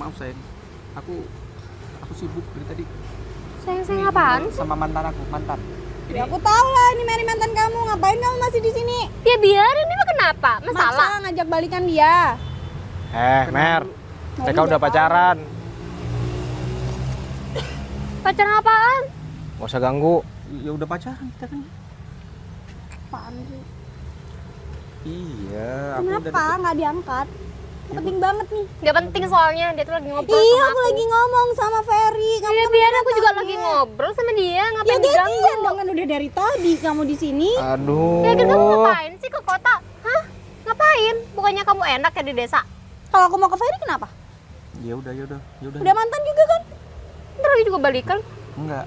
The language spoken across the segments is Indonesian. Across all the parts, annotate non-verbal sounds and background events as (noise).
maaf sayang. Aku aku sibuk dari tadi. Sayang sayang Ini apaan? Sama mantan aku, mantan. Ya aku tahu lah ini Mary mantan kamu. Ngapain kamu masih di sini? Ya biarin ini mah kenapa? Masalah. Maksa ngajak balikan dia. Eh, Mer. Mereka udah pacaran. Pacaran apaan? Gak usah ganggu. Ya udah pacaran kita kan. Apaan sih? Iya, aku Kenapa nggak diangkat? Penting banget nih. Gak penting soalnya dia tuh lagi ngobrol Iya, sama aku lagi ngomong sama Ferry. Kamu Ya biar udah aku juga lagi ya. ngobrol sama dia, Ya ngapain gantian diganggu? dong kan udah dari tadi kamu di sini. Aduh. Ya kan kamu ngapain sih ke kota? Hah? Ngapain? Bukannya kamu enak ya di desa? Kalau aku mau ke Ferry kenapa? Ya udah, ya udah, ya udah. Udah mantan juga kan? Ntar lagi juga balikan. Enggak.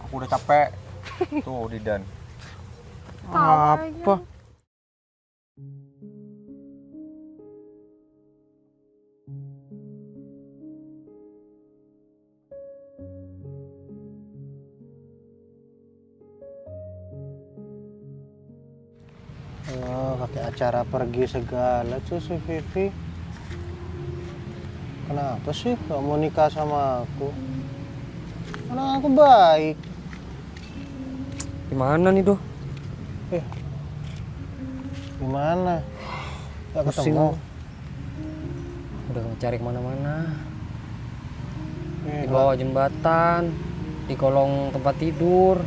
Aku udah capek. (laughs) Tuh, Didan. Apa? Acara pergi segala tuh si Vivi. Kenapa sih gak mau nikah sama aku? Karena aku baik. Gimana nih, Doh? Eh, gimana? Gak ketemu. Udah cari ke mana-mana. Eh, Di bawah jembatan, di kolong tempat tidur.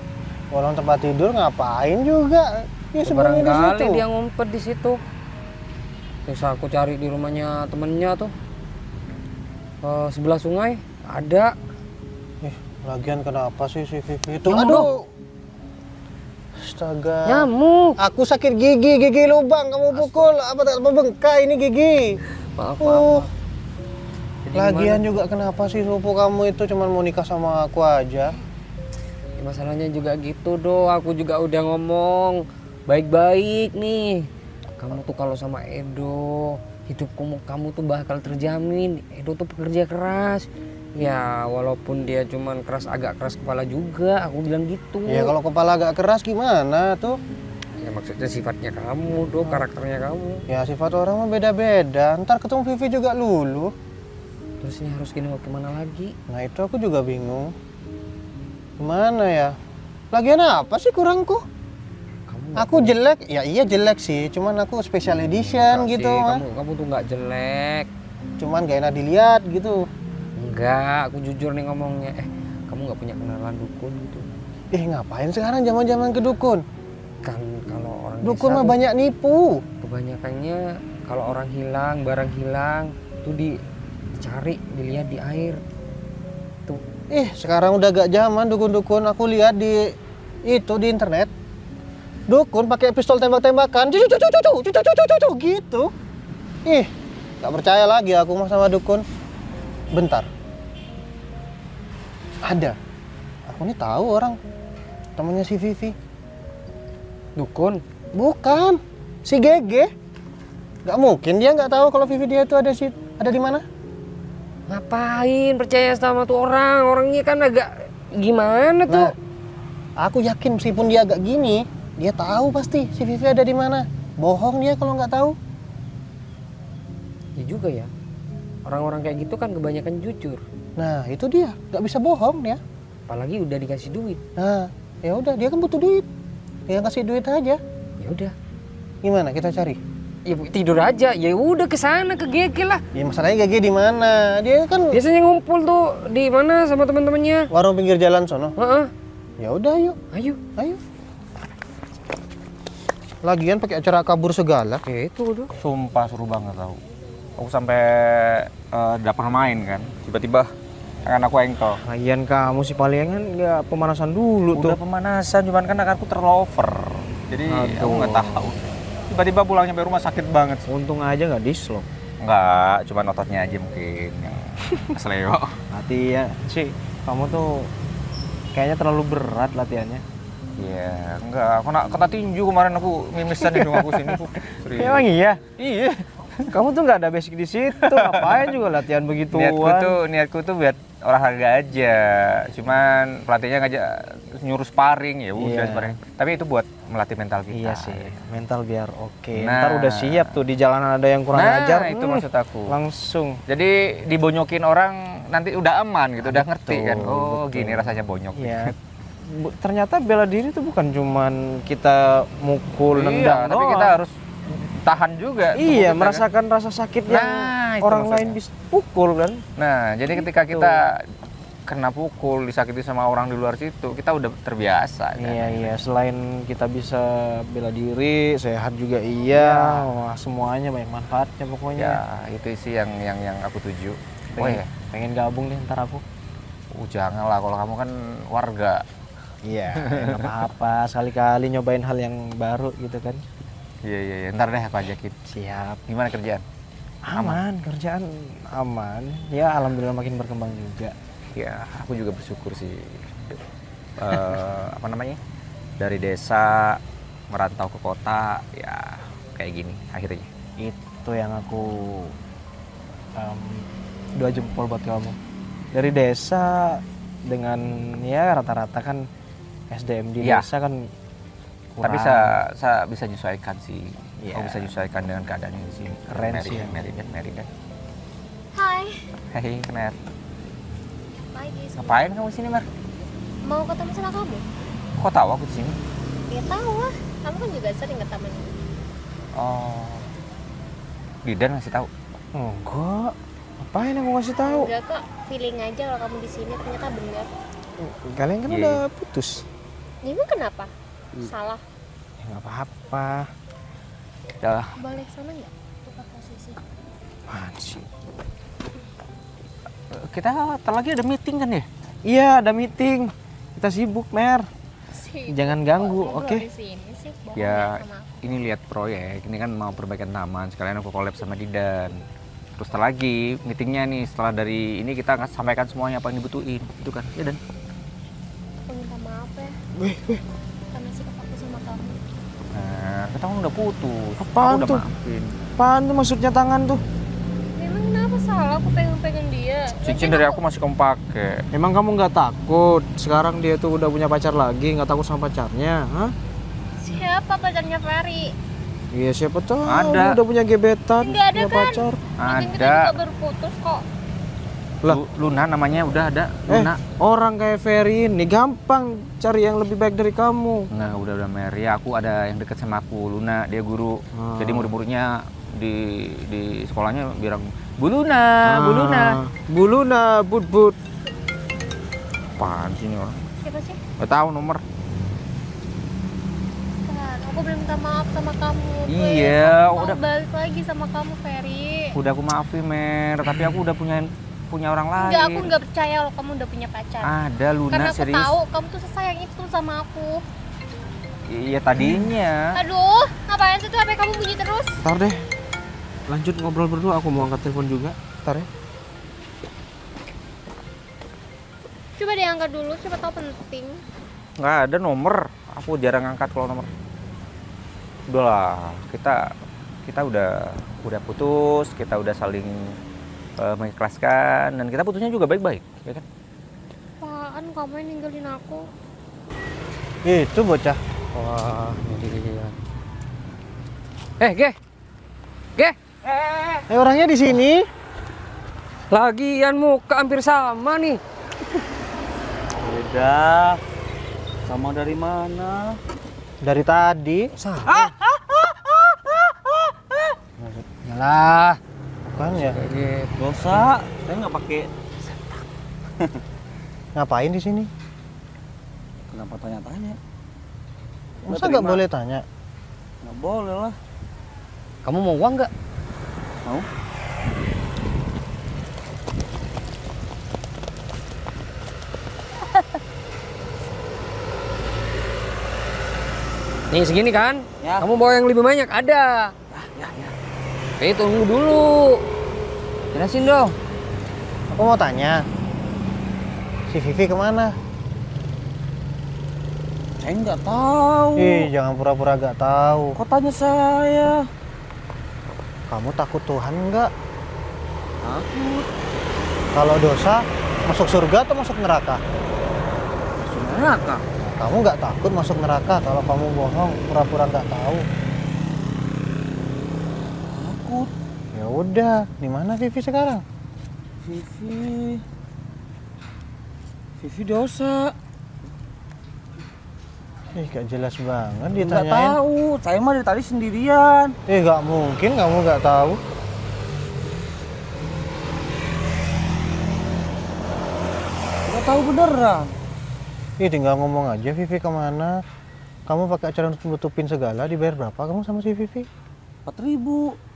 kolong tempat tidur ngapain juga? Ya di Barangkali situ. dia ngumpet di situ. Terus aku cari di rumahnya temennya tuh. Eh, sebelah sungai ada. Eh, lagian kenapa sih si Vivi itu? Nyamuk. Aduh. Astaga. Nyamuk. Aku sakit gigi, gigi lubang kamu pukul apa tak apa bengkai ini gigi. Maaf. Uh, maaf. Jadi lagian gimana? juga kenapa sih sepupu kamu itu cuma mau nikah sama aku aja? Ya, masalahnya juga gitu, Do. Aku juga udah ngomong baik-baik nih. Kamu tuh kalau sama Edo, hidup kamu, kamu tuh bakal terjamin. Edo tuh pekerja keras. Ya, walaupun dia cuman keras agak keras kepala juga, aku bilang gitu. Ya kalau kepala agak keras gimana tuh? Ya maksudnya sifatnya kamu, Do, karakternya kamu. Ya sifat orang mah beda-beda. Ntar ketemu Vivi juga lulu. Terus ini harus gini mau ke mana lagi? Nah itu aku juga bingung. Gimana ya? Lagian apa sih kurangku? Aku jelek, ya iya jelek sih. Cuman aku special edition Enggak gitu. sih, kamu kamu tuh nggak jelek. Cuman gak enak dilihat gitu. Enggak, aku jujur nih ngomongnya. Eh, kamu nggak punya kenalan dukun gitu? Ih ngapain sekarang zaman-zaman ke dukun? Kan kalau orang Dukun mah banyak nipu. kebanyakannya kalau orang hilang, barang hilang, tuh di dicari, dilihat di air. Tuh, Ih sekarang udah gak zaman dukun-dukun. Aku lihat di itu di internet. Dukun pakai pistol tembak-tembakan. Cucu cucu cucu cucu cucu cucu gitu. Ih gak percaya lagi aku mah sama dukun. Bentar. Ada. Aku nih tahu orang temennya si Vivi. dukun. Bukan. Si Gege. Gak mungkin dia nggak tahu kalau Vivi dia itu ada si ada di mana. Ngapain percaya sama tuh orang? Orangnya kan agak gimana tuh? Nah, aku yakin meskipun dia agak gini, dia tahu pasti si Vivi ada di mana. Bohong dia kalau nggak tahu. Ya juga ya. Orang-orang kayak gitu kan kebanyakan jujur. Nah itu dia, nggak bisa bohong dia. Apalagi udah dikasih duit. Nah ya udah dia kan butuh duit. Dia kasih duit aja. Ya udah. Gimana kita cari? Ya tidur aja. Ya udah ke sana ke GG lah. Ya masalahnya Gege di mana? Dia kan Biasanya ngumpul tuh di mana sama teman-temannya. warung pinggir jalan sono. Heeh. Ya udah yuk, Ayo. ayo. Lagian pakai acara kabur segala. Kayak itu udah. Sumpah seru banget tau. Aku sampai uh, dapur main kan. Tiba-tiba tangan aku engkel. Lagian kamu si palingan nggak pemanasan dulu Udah pemanasan, cuman kan aku terlalu over. Jadi aku nggak tahu. Tiba-tiba pulang nyampe rumah sakit banget. Untung aja nggak dislok. Enggak, cuman ototnya aja mungkin yang (laughs) kesleo. Latihan sih, kamu tuh kayaknya terlalu berat latihannya. Iya, enggak. Aku nak kena tinju kemarin aku mimisan hidung aku sini. Serius. iya? Iya. Kamu tuh nggak ada basic di situ. Ngapain juga latihan begituan? niatku tuh niatku tuh buat olahraga aja cuman pelatihnya ngajak nyuruh sparring ya udah Iya. sparring tapi itu buat melatih mental kita Iya sih, mental biar oke. Nah. Ntar udah siap tuh di jalanan ada yang kurang nah ajar. itu hmm, maksud aku Langsung. jadi dibonyokin orang nanti udah aman gitu udah ngerti kan Betul, oh betul. gini rasanya bonyok Iya. Bu- ternyata bela diri itu bukan cuman kita mukul iya nendang tapi doang. kita harus tahan juga Iya, kan. merasakan rasa sakit yang Nah, orang maksudnya. lain bisa pukul kan. nah jadi ketika kita kena pukul disakiti sama orang di luar situ kita udah terbiasa kan? Iya, iya. Selain kita bisa bela diri, sehat juga iya. Wah, semuanya banyak manfaatnya pokoknya. ya itu sih yang yang yang aku tuju oh Pengen, ya pengen gabung deh ntar aku. uh, jangan lah kalau kamu kan warga Iya, nggak apa-apa. Sekali-kali nyobain hal yang baru gitu kan. Iya iya iya. Ntar deh aku ajakin. Siap. Gimana kerjaan? Aman, kerjaan aman. Ya alhamdulillah makin berkembang juga. Ya aku juga bersyukur sih. Eh, apa namanya? Dari desa merantau ke kota ya kayak gini akhirnya. Itu yang aku em, dua jempol buat kamu. Dari desa dengan ya rata-rata kan SDM di Iya. desa kan Tapi kurang. saya saya bisa menyesuaikan sih. Iya. Aku bisa menyesuaikan dengan keadaan di sini. Keren Mary, sih ya. Mary dan Mary dan. Hai, Kner. pagi. Ngapain kamu sini, Mar? Mau ketemu sama kamu? Kok tahu aku di sini? Ya tahu lah. Kamu kan juga sering ke taman ini. Oh. Didan ngasih tahu. Enggak. Ngapain aku kasih tahu? Enggak kok, feeling aja kalau kamu di sini ternyata benar. Kalian kan Iya, udah putus. Ya, Emang kenapa? Hmm. Salah. Ya nggak apa-apa. Udah. Balik sana nggak? Tukar posisi. Apaan sih? Kita ntar lagi ada meeting kan ya? Iya, ada meeting. Kita sibuk, Mer. Sih. Jangan ganggu, oke? bohong ya ini lihat proyek ini kan mau perbaikan taman sekalian aku collab sama Didan terus setelah lagi meetingnya nih setelah dari ini kita akan sampaikan semuanya apa yang dibutuhin itu kan ya dan maaf ya. Karena sikap aku sama kamu. nah kita kan udah putus Apaan aku udah tuh? maafin Apaan tuh maksudnya tangan tuh? Memang kenapa salah? Aku pengen-pengen dia. cincin dari aku masih kamu pakai Emang kamu nggak takut? Sekarang dia tuh udah punya pacar lagi, nggak takut sama pacarnya? Hah? Siapa pacarnya Ferry? Iya siapa tahu Ada. dia udah punya gebetan, Nggak ada punya kan? pacar. Lagian kita ada juga baru putus kok. Lah. Lu- Luna namanya udah ada Eh, Luna orang kayak Ferry ini gampang cari yang lebih baik dari kamu. Nah, udah udah Mary. Aku ada yang deket sama aku, Luna. Dia guru. Hmm. Jadi murid-muridnya di di sekolahnya bilang Bu Luna, Bu Luna. Bu Luna, but but. Apaan sih ini orang? Siapa sih? Gak tahu nomor. Kan, aku belum minta maaf sama kamu. Iya, Aku udah. balik lagi sama kamu, Ferry. Udah aku maafin, Mer. Tapi aku udah punya punya orang lain. Enggak, aku nggak percaya kalau kamu udah punya pacar. Ada Luna Karena aku serius. tahu kamu tuh sesayang itu sama aku. Iya tadinya. Aduh, ngapain sih tuh HP kamu bunyi terus? Ntar deh. Lanjut ngobrol berdua, aku mau angkat telepon juga. Ntar ya. Coba deh angkat dulu, siapa tahu penting. Nggak ada nomor. Aku jarang angkat kalau nomor. Udahlah, kita kita udah udah putus, kita udah saling eh, mengikhlaskan dan kita putusnya juga baik-baik, ya kan? Apaan kamu yang ninggalin aku? Itu bocah. Wah, ini dia. Eh, Ge. Ge, Eh orangnya di sini. lagian muka hampir sama nih. Beda. Sama dari mana? Dari tadi. Sama. Yalah, Bukan ya? kayak gitu. Gak usah. Saya nggak pakai. (laughs) Ngapain di sini? Kenapa tanya-tanya? Masa nggak boleh tanya? Nggak boleh lah. Kamu mau uang nggak? Mau? Nih segini kan? Ya. Kamu bawa yang lebih banyak? Ada. Ya, ya. Eh, tunggu dulu. Jelasin dong. Aku mau tanya. Si Vivi ke mana? Saya nggak tahu. Ih, jangan pura-pura gak tahu. Kok tanya saya? Kamu takut Tuhan nggak? Takut. Kalau dosa, masuk surga atau masuk neraka? Masuk neraka. Kamu nggak takut masuk neraka kalau kamu bohong, pura-pura nggak tahu. Takut. Ya udah, di mana Vivi sekarang? Vivi. Vivi dosa. Ih, gak jelas banget Nggak ditanyain. tahu. Saya mah dari tadi sendirian. Eh, nggak mungkin kamu nggak tahu. Nggak tahu beneran. Ih, tinggal ngomong aja Vivi ke mana. Kamu pakai acara untuk nutupin segala, dibayar berapa kamu sama si Vivi? 4000.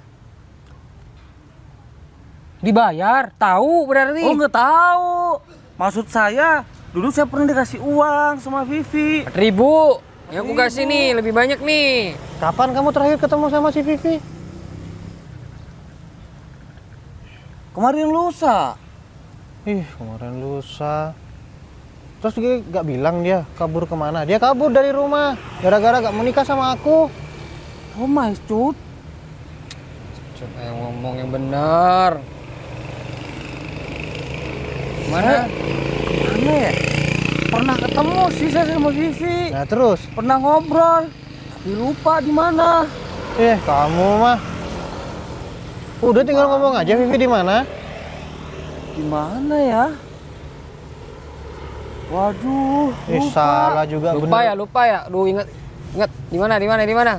Dibayar, tahu berarti. Oh nggak tahu. Maksud saya, dulu saya pernah dikasih uang sama Vivi. ribu. Yang aku kasih nih lebih banyak nih. Kapan kamu terakhir ketemu sama si Vivi? Kemarin lusa. Ih, kemarin lusa. Terus dia gak bilang dia kabur ke mana? Dia kabur dari rumah gara-gara gak mau nikah sama aku. Oh my cut. Coba yang ngomong yang benar. Mana? Mana ya? Pernah ketemu sih saya sama Vivi. Nah terus, Pernah ngobrol. Tapi lupa di mana. eh kamu mah udah tinggal ngomong aja Vivi di mana? Di mana ya? Waduh, Eh lupa. salah juga Lupa bener. ya, lupa ya. Duh ingat, ingat. Di mana, di mana, di mana?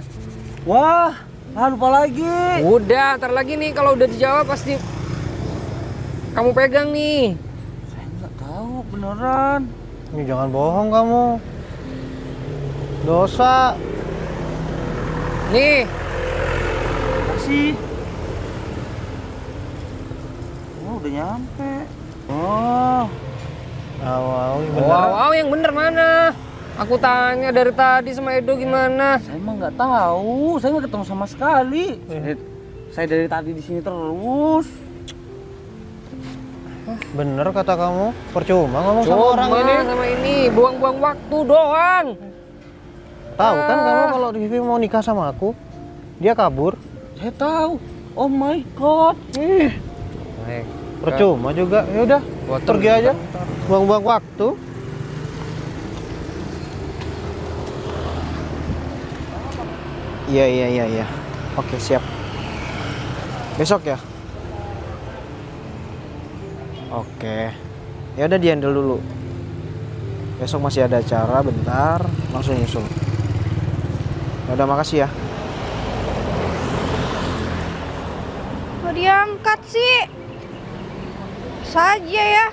Wah, ah, lupa lagi. Udah, ntar lagi nih kalau udah dijawab pasti kamu pegang nih. Beneran. Ini jangan bohong kamu. Dosa. Nih, Kasih. Oh, udah nyampe. Oh, wow, ini bener. wow, wow, yang bener mana? Aku tanya dari tadi sama Edo gimana? saya mah nggak tahu. Saya nggak ketemu sama sekali. Saya, saya dari tadi di sini terus. Bener kata kamu. Percuma ngomong sama Cuma orang ini. sama ini, buang-buang waktu doang. Tahu kan Ah. kamu kalau Vivi mau nikah sama aku, dia kabur. Saya tahu. Oh my god. Ih, percuma juga. Ya udah, pergi aja. Buang-buang waktu. Iya iya iya iya. Oke siap. Besok ya. Oke. Ya udah dihandle dulu. Besok masih ada acara bentar, langsung nyusul. Ya udah makasih ya. Kok diangkat sih? Saja ya.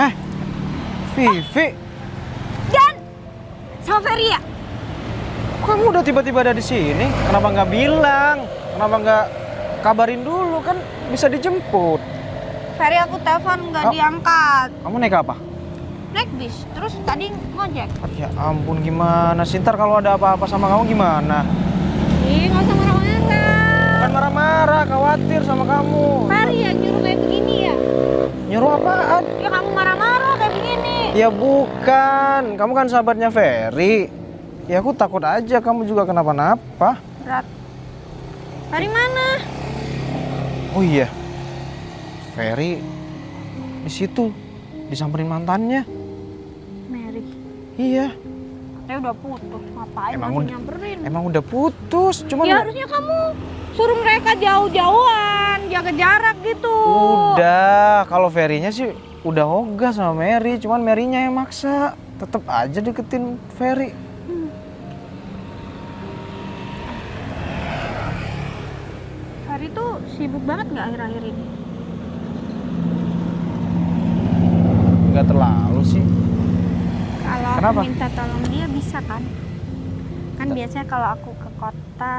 Eh, Vivi, Dan sama Ferry ya? kamu udah tiba-tiba ada di sini. Kenapa nggak bilang? Kenapa nggak kabarin dulu? Kan bisa dijemput. Ferry aku telepon nggak Oh. diangkat. Kamu naik apa? Naik bis, terus tadi ngojek. Ya ampun gimana sih ntar kalau ada apa-apa sama kamu gimana? Ih, nggak usah marah-marah. Bukan marah-marah, khawatir sama kamu. Ferry yang nyuruh kayak begini ya? Nyuruh apaan? Ya kamu marah-marah kayak begini. Ya bukan, kamu kan sahabatnya Ferry. Ya aku takut aja kamu juga kenapa-napa. Berat. Ferry mana? Oh iya, Ferry di situ disamperin mantannya. Mary. Iya, Katanya udah putus. Ngapain Emang masih nyamperin? emang udah putus, cuman Ya harusnya kamu suruh mereka jauh-jauhan, jaga jarak gitu. Udah, kalau Ferry-nya sih udah ogah sama Mary, cuman Mary-nya yang maksa. Tetep aja deketin Ferry. Ferry tuh sibuk banget nggak akhir-akhir ini? Nggak terlalu sih. Kalau Kenapa? aku minta tolong dia bisa kan? Kan biasanya kalau aku ke kota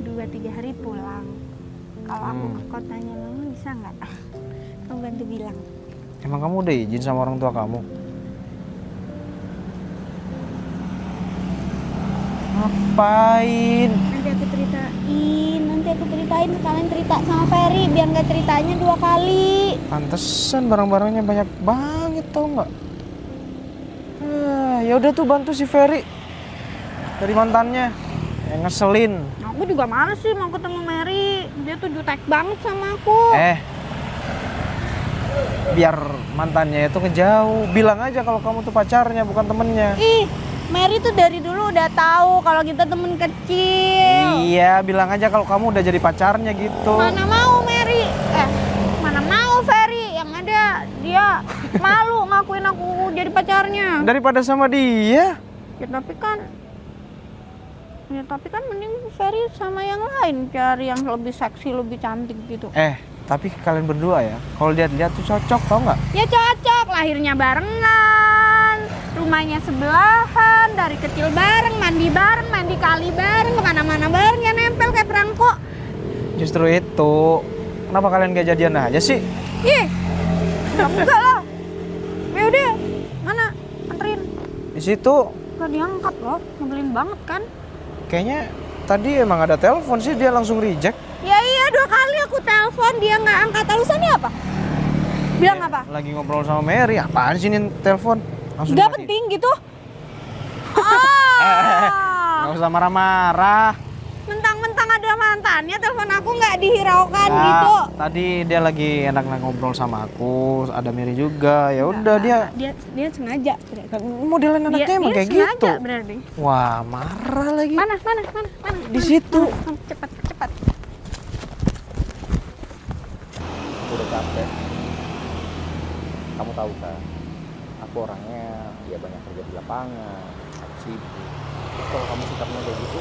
dua tiga hari pulang. Kalau aku Hmm. ke kotanya lama bisa nggak? (laughs) Kamu bantu bilang. Emang kamu udah izin sama orang tua kamu? Ngapain? Nanti aku ceritain, nanti aku ceritain sekalian cerita sama Ferry biar nggak ceritanya dua kali. Pantesan barang-barangnya banyak banget tau nggak? Ah, ya udah tuh bantu si Ferry dari mantannya yang ngeselin. Aku juga males sih mau ketemu Mary. dia tuh jutek banget sama aku Eh, biar mantannya itu ngejauh. Bilang aja kalau kamu tuh pacarnya bukan temennya. ih Mary tuh dari dulu udah tahu kalau kita temen kecil Iya, bilang aja kalau kamu udah jadi pacarnya gitu. mana mau Mary eh mana mau Ferry yang ada dia malu ngakuin aku jadi pacarnya Daripada sama dia. ya tapi kan ya tapi kan mending Ferry sama yang lain cari yang lebih seksi lebih cantik gitu Eh, tapi kalian berdua ya, kalau lihat-lihat tuh cocok tau nggak? ya cocok lahirnya barengan rumahnya sebelahan dari kecil bareng mandi bareng mandi kali bareng ke mana-mana bareng ya nempel kayak perangko Justru itu. Kenapa kalian gak jadian aja sih? ih enggak lah. Ya udah mana? Anterin. Di situ. Gak diangkat loh nyebelin banget kan? Kayaknya tadi emang ada telepon sih dia langsung reject. ya iya dua kali aku telepon dia nggak angkat. Alasannya apa? Bilang apa? Lagi ngobrol sama Mary, apaan sih ini telepon? Langsung Gak dimatiin. penting gitu. (laughs) Ah. Nggak usah marah-marah. Mantannya telepon aku nggak dihiraukan Nah, gitu Tadi dia lagi enak-enak ngobrol sama aku, ada Mary juga. Ya udah dia dia dia sengaja berarti. modelan anaknya dia, emang dia kayak sengaja gitu. berarti Wah, marah lagi. panas panas panas panas Di situ. panas. cepat cepat aku udah capek kamu tahu kan aku orangnya ya banyak kerja di lapangan aku sibuk kalau kamu sikapnya kayak gitu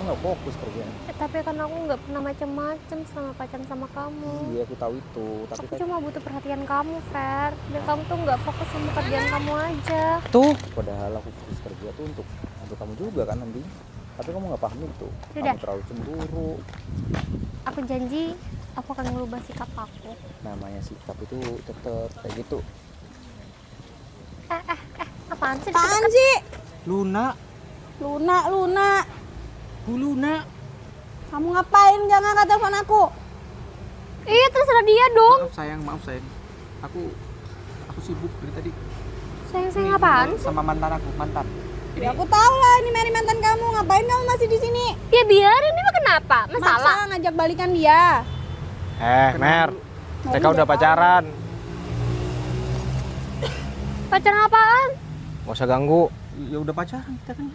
aku nggak fokus kerjanya Eh, tapi kan aku nggak pernah macam-macam selama pacaran sama kamu. iya aku tahu itu tapi Aku kan cuma butuh perhatian kamu, Fer. Dan kamu tuh nggak fokus sama kerjaan kamu aja. Tuh, padahal aku fokus kerja tuh untuk untuk kamu juga kan nanti tapi kamu nggak paham itu Yaudah. kamu terlalu cemburu Aku janji aku akan merubah sikap aku. namanya sikap itu tetep kayak gitu Eh, eh, eh, apaan sih? apaan sih Luna, Luna Luna Bu Luna. kamu ngapain gak ngangkat telepon aku Iya, terserah dia dong. Maaf sayang, maaf sayang. Aku aku sibuk dari tadi Sayang-sayang apaan sih? sama mantan aku, mantan. ya aku tahu lah ini Mary mantan kamu ngapain kamu masih di sini Ya biarin, ini mah kenapa? Masalah. Maksa ngajak balikan dia Eh, Mer. Mereka udah pacaran. Pacaran apaan? Gak usah ganggu. Ya udah pacaran kita kan.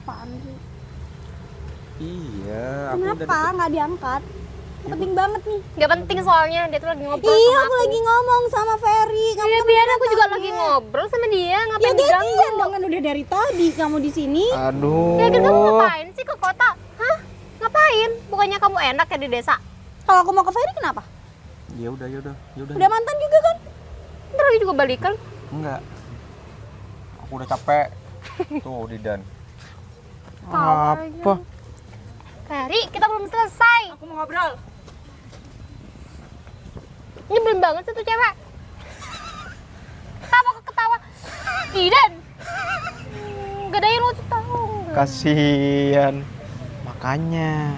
apaan sih iya aku kenapa nggak diangkat penting banget nih Gak penting soalnya, dia tuh lagi ngobrol iya sama aku lagi ngomong sama Ferry kamu Iya, biar aku juga lagi ya. ngobrol sama dia. ya Ngapain gantian diganggu? dong kan udah dari tadi kamu di sini Aduh. Ya kan kamu ngapain sih ke kota? Hah? Ngapain? Bukannya kamu enak ya di desa? kalau aku mau ke Ferry kenapa Ya udah, ya udah, ya udah. udah mantan juga kan Ntar lagi juga balikan. Enggak. aku udah capek (laughs) tuh Didan Apa? Ferry, kita belum selesai. aku mau ngobrol Ini belum banget sih tuh cewek. Ketawa kok ketawa. Idan. Gak ada yang lucu tahu. Kasihan. Makanya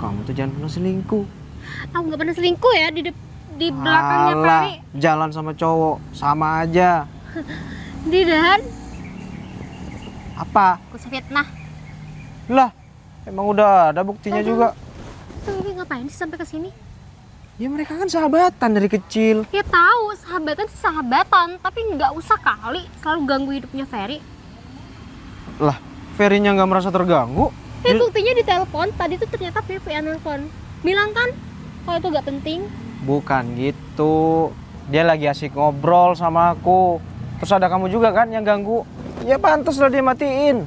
kamu tuh jangan pernah selingkuh. Aku gak pernah selingkuh ya di di belakangnya Alah, Ferry. jalan sama cowok sama aja. Didan. Apa? Aku fitnah. Lah, emang udah ada buktinya juga. Tuh ini ngapain sih sampai ke sini? Ya mereka kan sahabatan dari kecil. Ya tahu, sahabatan sih sahabatan, tapi nggak usah kali selalu ganggu hidupnya Ferry. Lah, Ferry-nya nggak merasa terganggu. Eh buktinya di telepon tadi tuh ternyata Vivi yang nelfon. Bilang kan kalau itu gak penting. Bukan gitu. Dia lagi asik ngobrol sama aku. Terus ada kamu juga kan yang ganggu. Ya pantas lah dia matiin.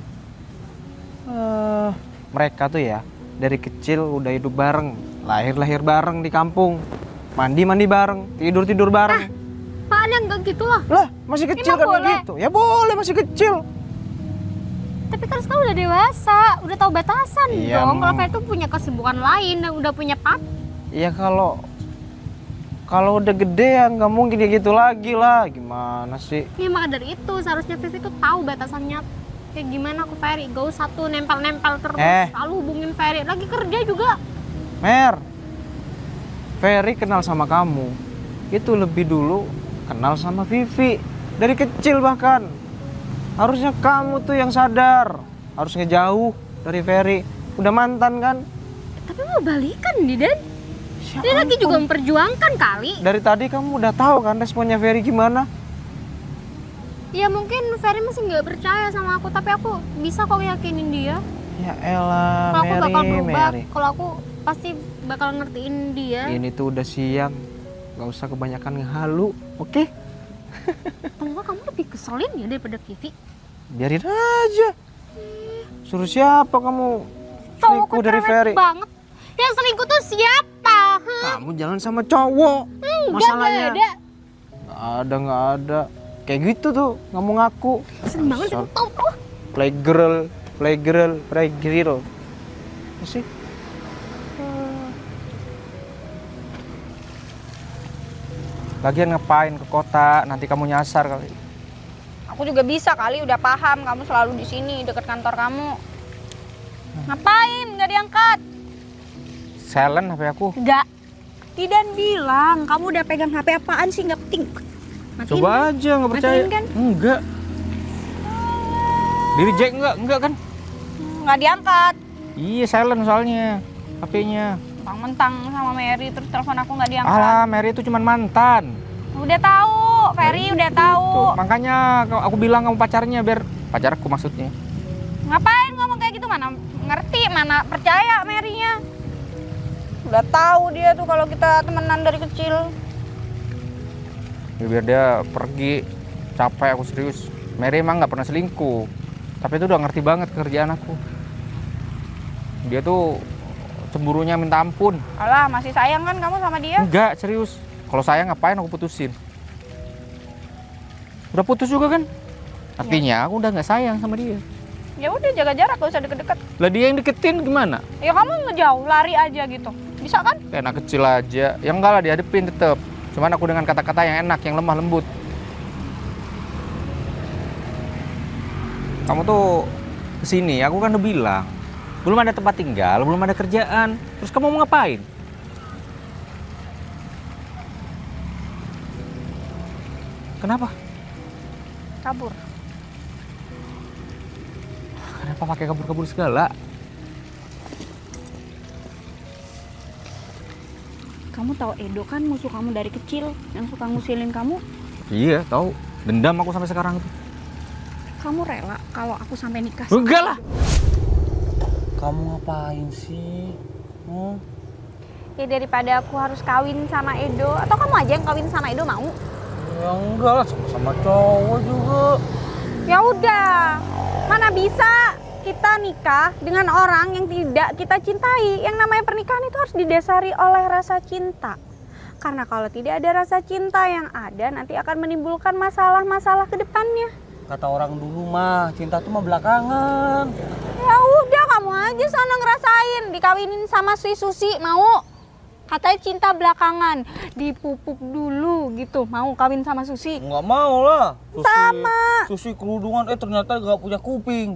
Eh, mereka tuh ya dari kecil udah hidup bareng, lahir-lahir bareng di kampung. Mandi-mandi bareng, tidur-tidur bareng. Apaan yang gak gitu lah. Lah, masih kecil Emang kan boleh? gitu. Ya boleh masih kecil. Tapi kan sekarang udah dewasa, udah tahu batasan Iya, dong. Kalau. Ferry tuh punya kesibukan lain dan udah punya pap. Ya kalau kalau udah gede ya nggak mungkin kayak gitu lagi lah. Gimana sih? Ya maka dari itu seharusnya Vivi tuh tahu batasannya kayak gimana aku Ferry. Gak usah tuh nempel-nempel terus. Eh. Selalu hubungin Ferry. Lagi kerja juga. Mer, Ferry kenal sama kamu itu lebih dulu kenal sama Vivi dari kecil bahkan. Harusnya kamu tuh yang sadar harus ngejauh dari Ferry. Udah mantan kan? Tapi mau balikan nih Dan. Ya Dia lagi juga memperjuangkan kali. Dari tadi kamu udah tahu kan responnya Ferry gimana? Ya mungkin Ferry masih nggak percaya sama aku, tapi aku bisa kok yakinin dia. Ya elah, Kalau aku Mary, bakal berubah, kalau aku pasti bakal ngertiin dia. Ini tuh udah siang. Gak usah kebanyakan ngehalu, oke? Kalau nggak kamu lebih keselin ya daripada Vivi. Biarin aja. Suruh siapa kamu selingkuh dari Ferry? banget. Yang selingkuh tuh siapa? Kamu jalan sama cowok. Enggak, Masalahnya. nggak ada. Nggak ada, nggak ada. Kayak gitu tuh, nggak mau ngaku. Sering banget sih. Playgirl, playgirl, playgirl. Sih? Lagian ngapain ke kota? Nanti kamu nyasar kali. Aku juga bisa kali udah paham kamu selalu di sini deket kantor kamu. Ngapain nggak diangkat? Silent HP aku. Enggak. Tidan bilang kamu udah pegang HP apaan sih nggak penting. Matiin Coba kan? aja nggak percaya. Matiin kan? Enggak. Di reject enggak? Enggak kan? Nggak diangkat. Iya silent soalnya HP-nya. Mentang-mentang sama Mary terus telepon aku nggak diangkat. Alah, Mary itu cuman mantan. Udah tahu, Ferry udah tahu. Tuh, makanya aku bilang kamu pacarnya biar pacarku maksudnya. Ngapain ngomong kayak gitu mana ngerti mana percaya Mary-nya. Udah tahu dia tuh kalau kita temenan dari kecil. Ya, biar dia pergi capek aku serius. Mary emang nggak pernah selingkuh. Tapi itu udah ngerti banget kerjaan aku. Dia tuh cemburunya minta ampun. Alah, masih sayang kan kamu sama dia? Enggak, serius. Kalau sayang ngapain aku putusin? Udah putus juga kan? Artinya aku udah nggak sayang sama dia. Ya udah jaga jarak, gak usah deket-deket. Lah dia yang deketin gimana? Ya kamu ngejauh, lari aja gitu. Bisa kan? Kayak anak kecil aja. Yang enggak lah dihadepin tetep. Cuman aku dengan kata-kata yang enak, yang lemah lembut. Kamu tuh ke sini, aku kan udah bilang. Belum ada tempat tinggal, belum ada kerjaan. Terus kamu mau ngapain? Kenapa? Kabur. Kenapa pakai kabur-kabur segala? Kamu tahu Edo kan musuh kamu dari kecil yang suka ngusilin kamu. Iya, tahu. Dendam aku sampai sekarang tuh. Kamu rela kalau aku sampai nikah? sama Enggak lah. Kamu ngapain sih? Hmm? Ya daripada aku harus kawin sama Edo atau kamu aja yang kawin sama Edo mau? Ya enggak lah, sama cowok juga. Ya udah. Mana bisa kita nikah dengan orang yang tidak kita cintai. Yang namanya pernikahan itu harus didasari oleh rasa cinta. Karena kalau tidak ada rasa cinta yang ada nanti akan menimbulkan masalah-masalah ke depannya. Kata orang dulu mah, cinta tuh mah belakangan. Ya udah kamu aja sana ngerasain dikawinin sama si Susi mau. Katanya cinta belakangan, dipupuk dulu gitu. Mau kawin sama Susi? Enggak mau lah. Susi, Sama. Susi kerudungan, eh ternyata gak punya kuping.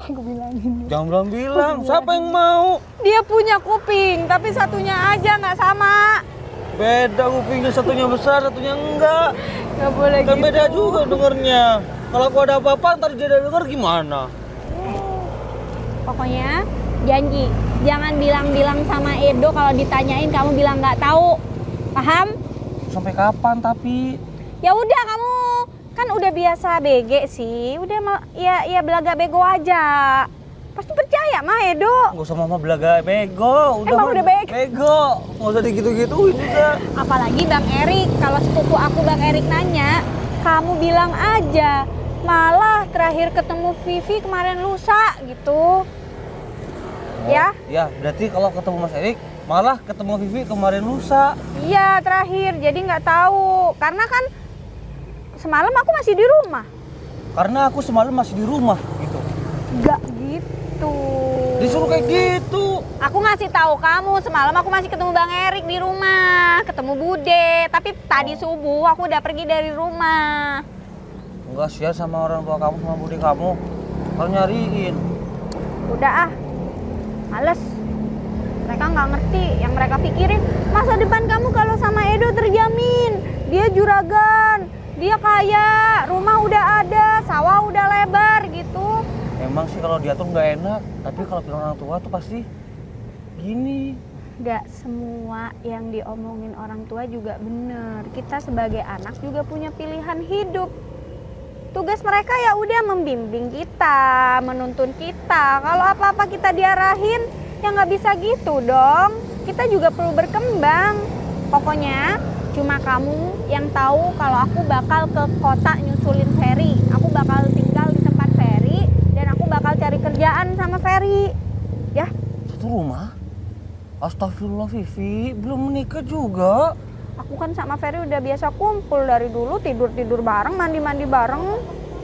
Aku bilangin. Jangan bilang-bilang, siapa yang mau? Dia punya kuping, tapi satunya aja nggak sama. Beda kupingnya, satunya besar, satunya enggak. Nggak boleh Kan gitu. beda juga dengernya. Kalau aku ada apa-apa, ntar dia denger gimana? Pokoknya janji, jangan bilang-bilang sama Edo kalau ditanyain kamu bilang nggak tahu. Paham? Sampai kapan tapi? Ya udah kamu kan udah biasa BG sih. Udah ma- ya ya belaga bego aja. Pasti percaya mah Edo. Gak usah mama belaga bego. Udah Emang udah bego? Bego. Gak usah digitu-gituin udah. Apalagi Bang Erik, kalau sepupu aku Bang Erik nanya, kamu bilang aja. Malah terakhir ketemu Vivi kemarin lusa gitu. Ya? Ya, berarti kalau ketemu Mas Erik, malah ketemu Vivi kemarin lusa. Iya terakhir, jadi nggak tahu. Karena kan semalam aku masih di rumah. Karena aku semalam masih di rumah gitu. Nggak gitu. Disuruh kayak gitu. Aku ngasih tahu kamu semalam aku masih ketemu Bang Erik di rumah, ketemu Bude. Tapi tadi subuh aku udah pergi dari rumah. Enggak sia sama orang tua kamu sama budi kamu. Kalau nyariin. Udah ah, males. Mereka nggak ngerti, yang mereka pikirin masa depan kamu kalau sama Edo terjamin. Dia juragan, dia kaya, rumah udah ada, sawah udah lebar gitu. Emang sih kalau diatur nggak enak, tapi kalau bilang orang tua tuh pasti gini. Gak semua yang diomongin orang tua juga bener. Kita sebagai anak juga punya pilihan hidup. Tugas mereka ya udah membimbing kita, menuntun kita. Kalau apa-apa kita diarahin, ya nggak bisa gitu dong. Kita juga perlu berkembang. Pokoknya cuma kamu yang tahu kalau aku bakal ke kota nyusulin Ferry. Aku bakal tinggal di tempat Ferry dan aku bakal cari kerjaan sama Ferry. Ya, Satu rumah? Astagfirullah Vivi, belum menikah juga. Aku kan sama Ferry udah biasa kumpul dari dulu tidur-tidur bareng, mandi-mandi bareng.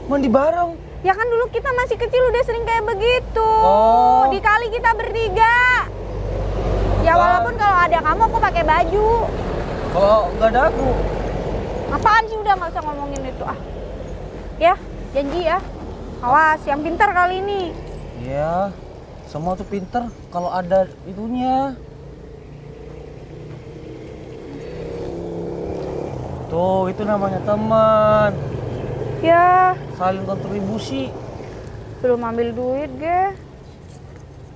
Mandi bareng. Ya kan dulu kita masih kecil udah sering kayak begitu. Oh. Dikali kita bertiga. Ya walaupun kalau ada kamu aku pakai baju. Kalau nggak ada aku, Apaan sih udah nggak usah ngomongin itu ah. Ya, janji ya. Awas, yang pintar kali ini. ya semua tuh pinter kalau ada itunya. Tuh, itu namanya teman. Ya, Saling kontribusi. belum ambil duit, ge.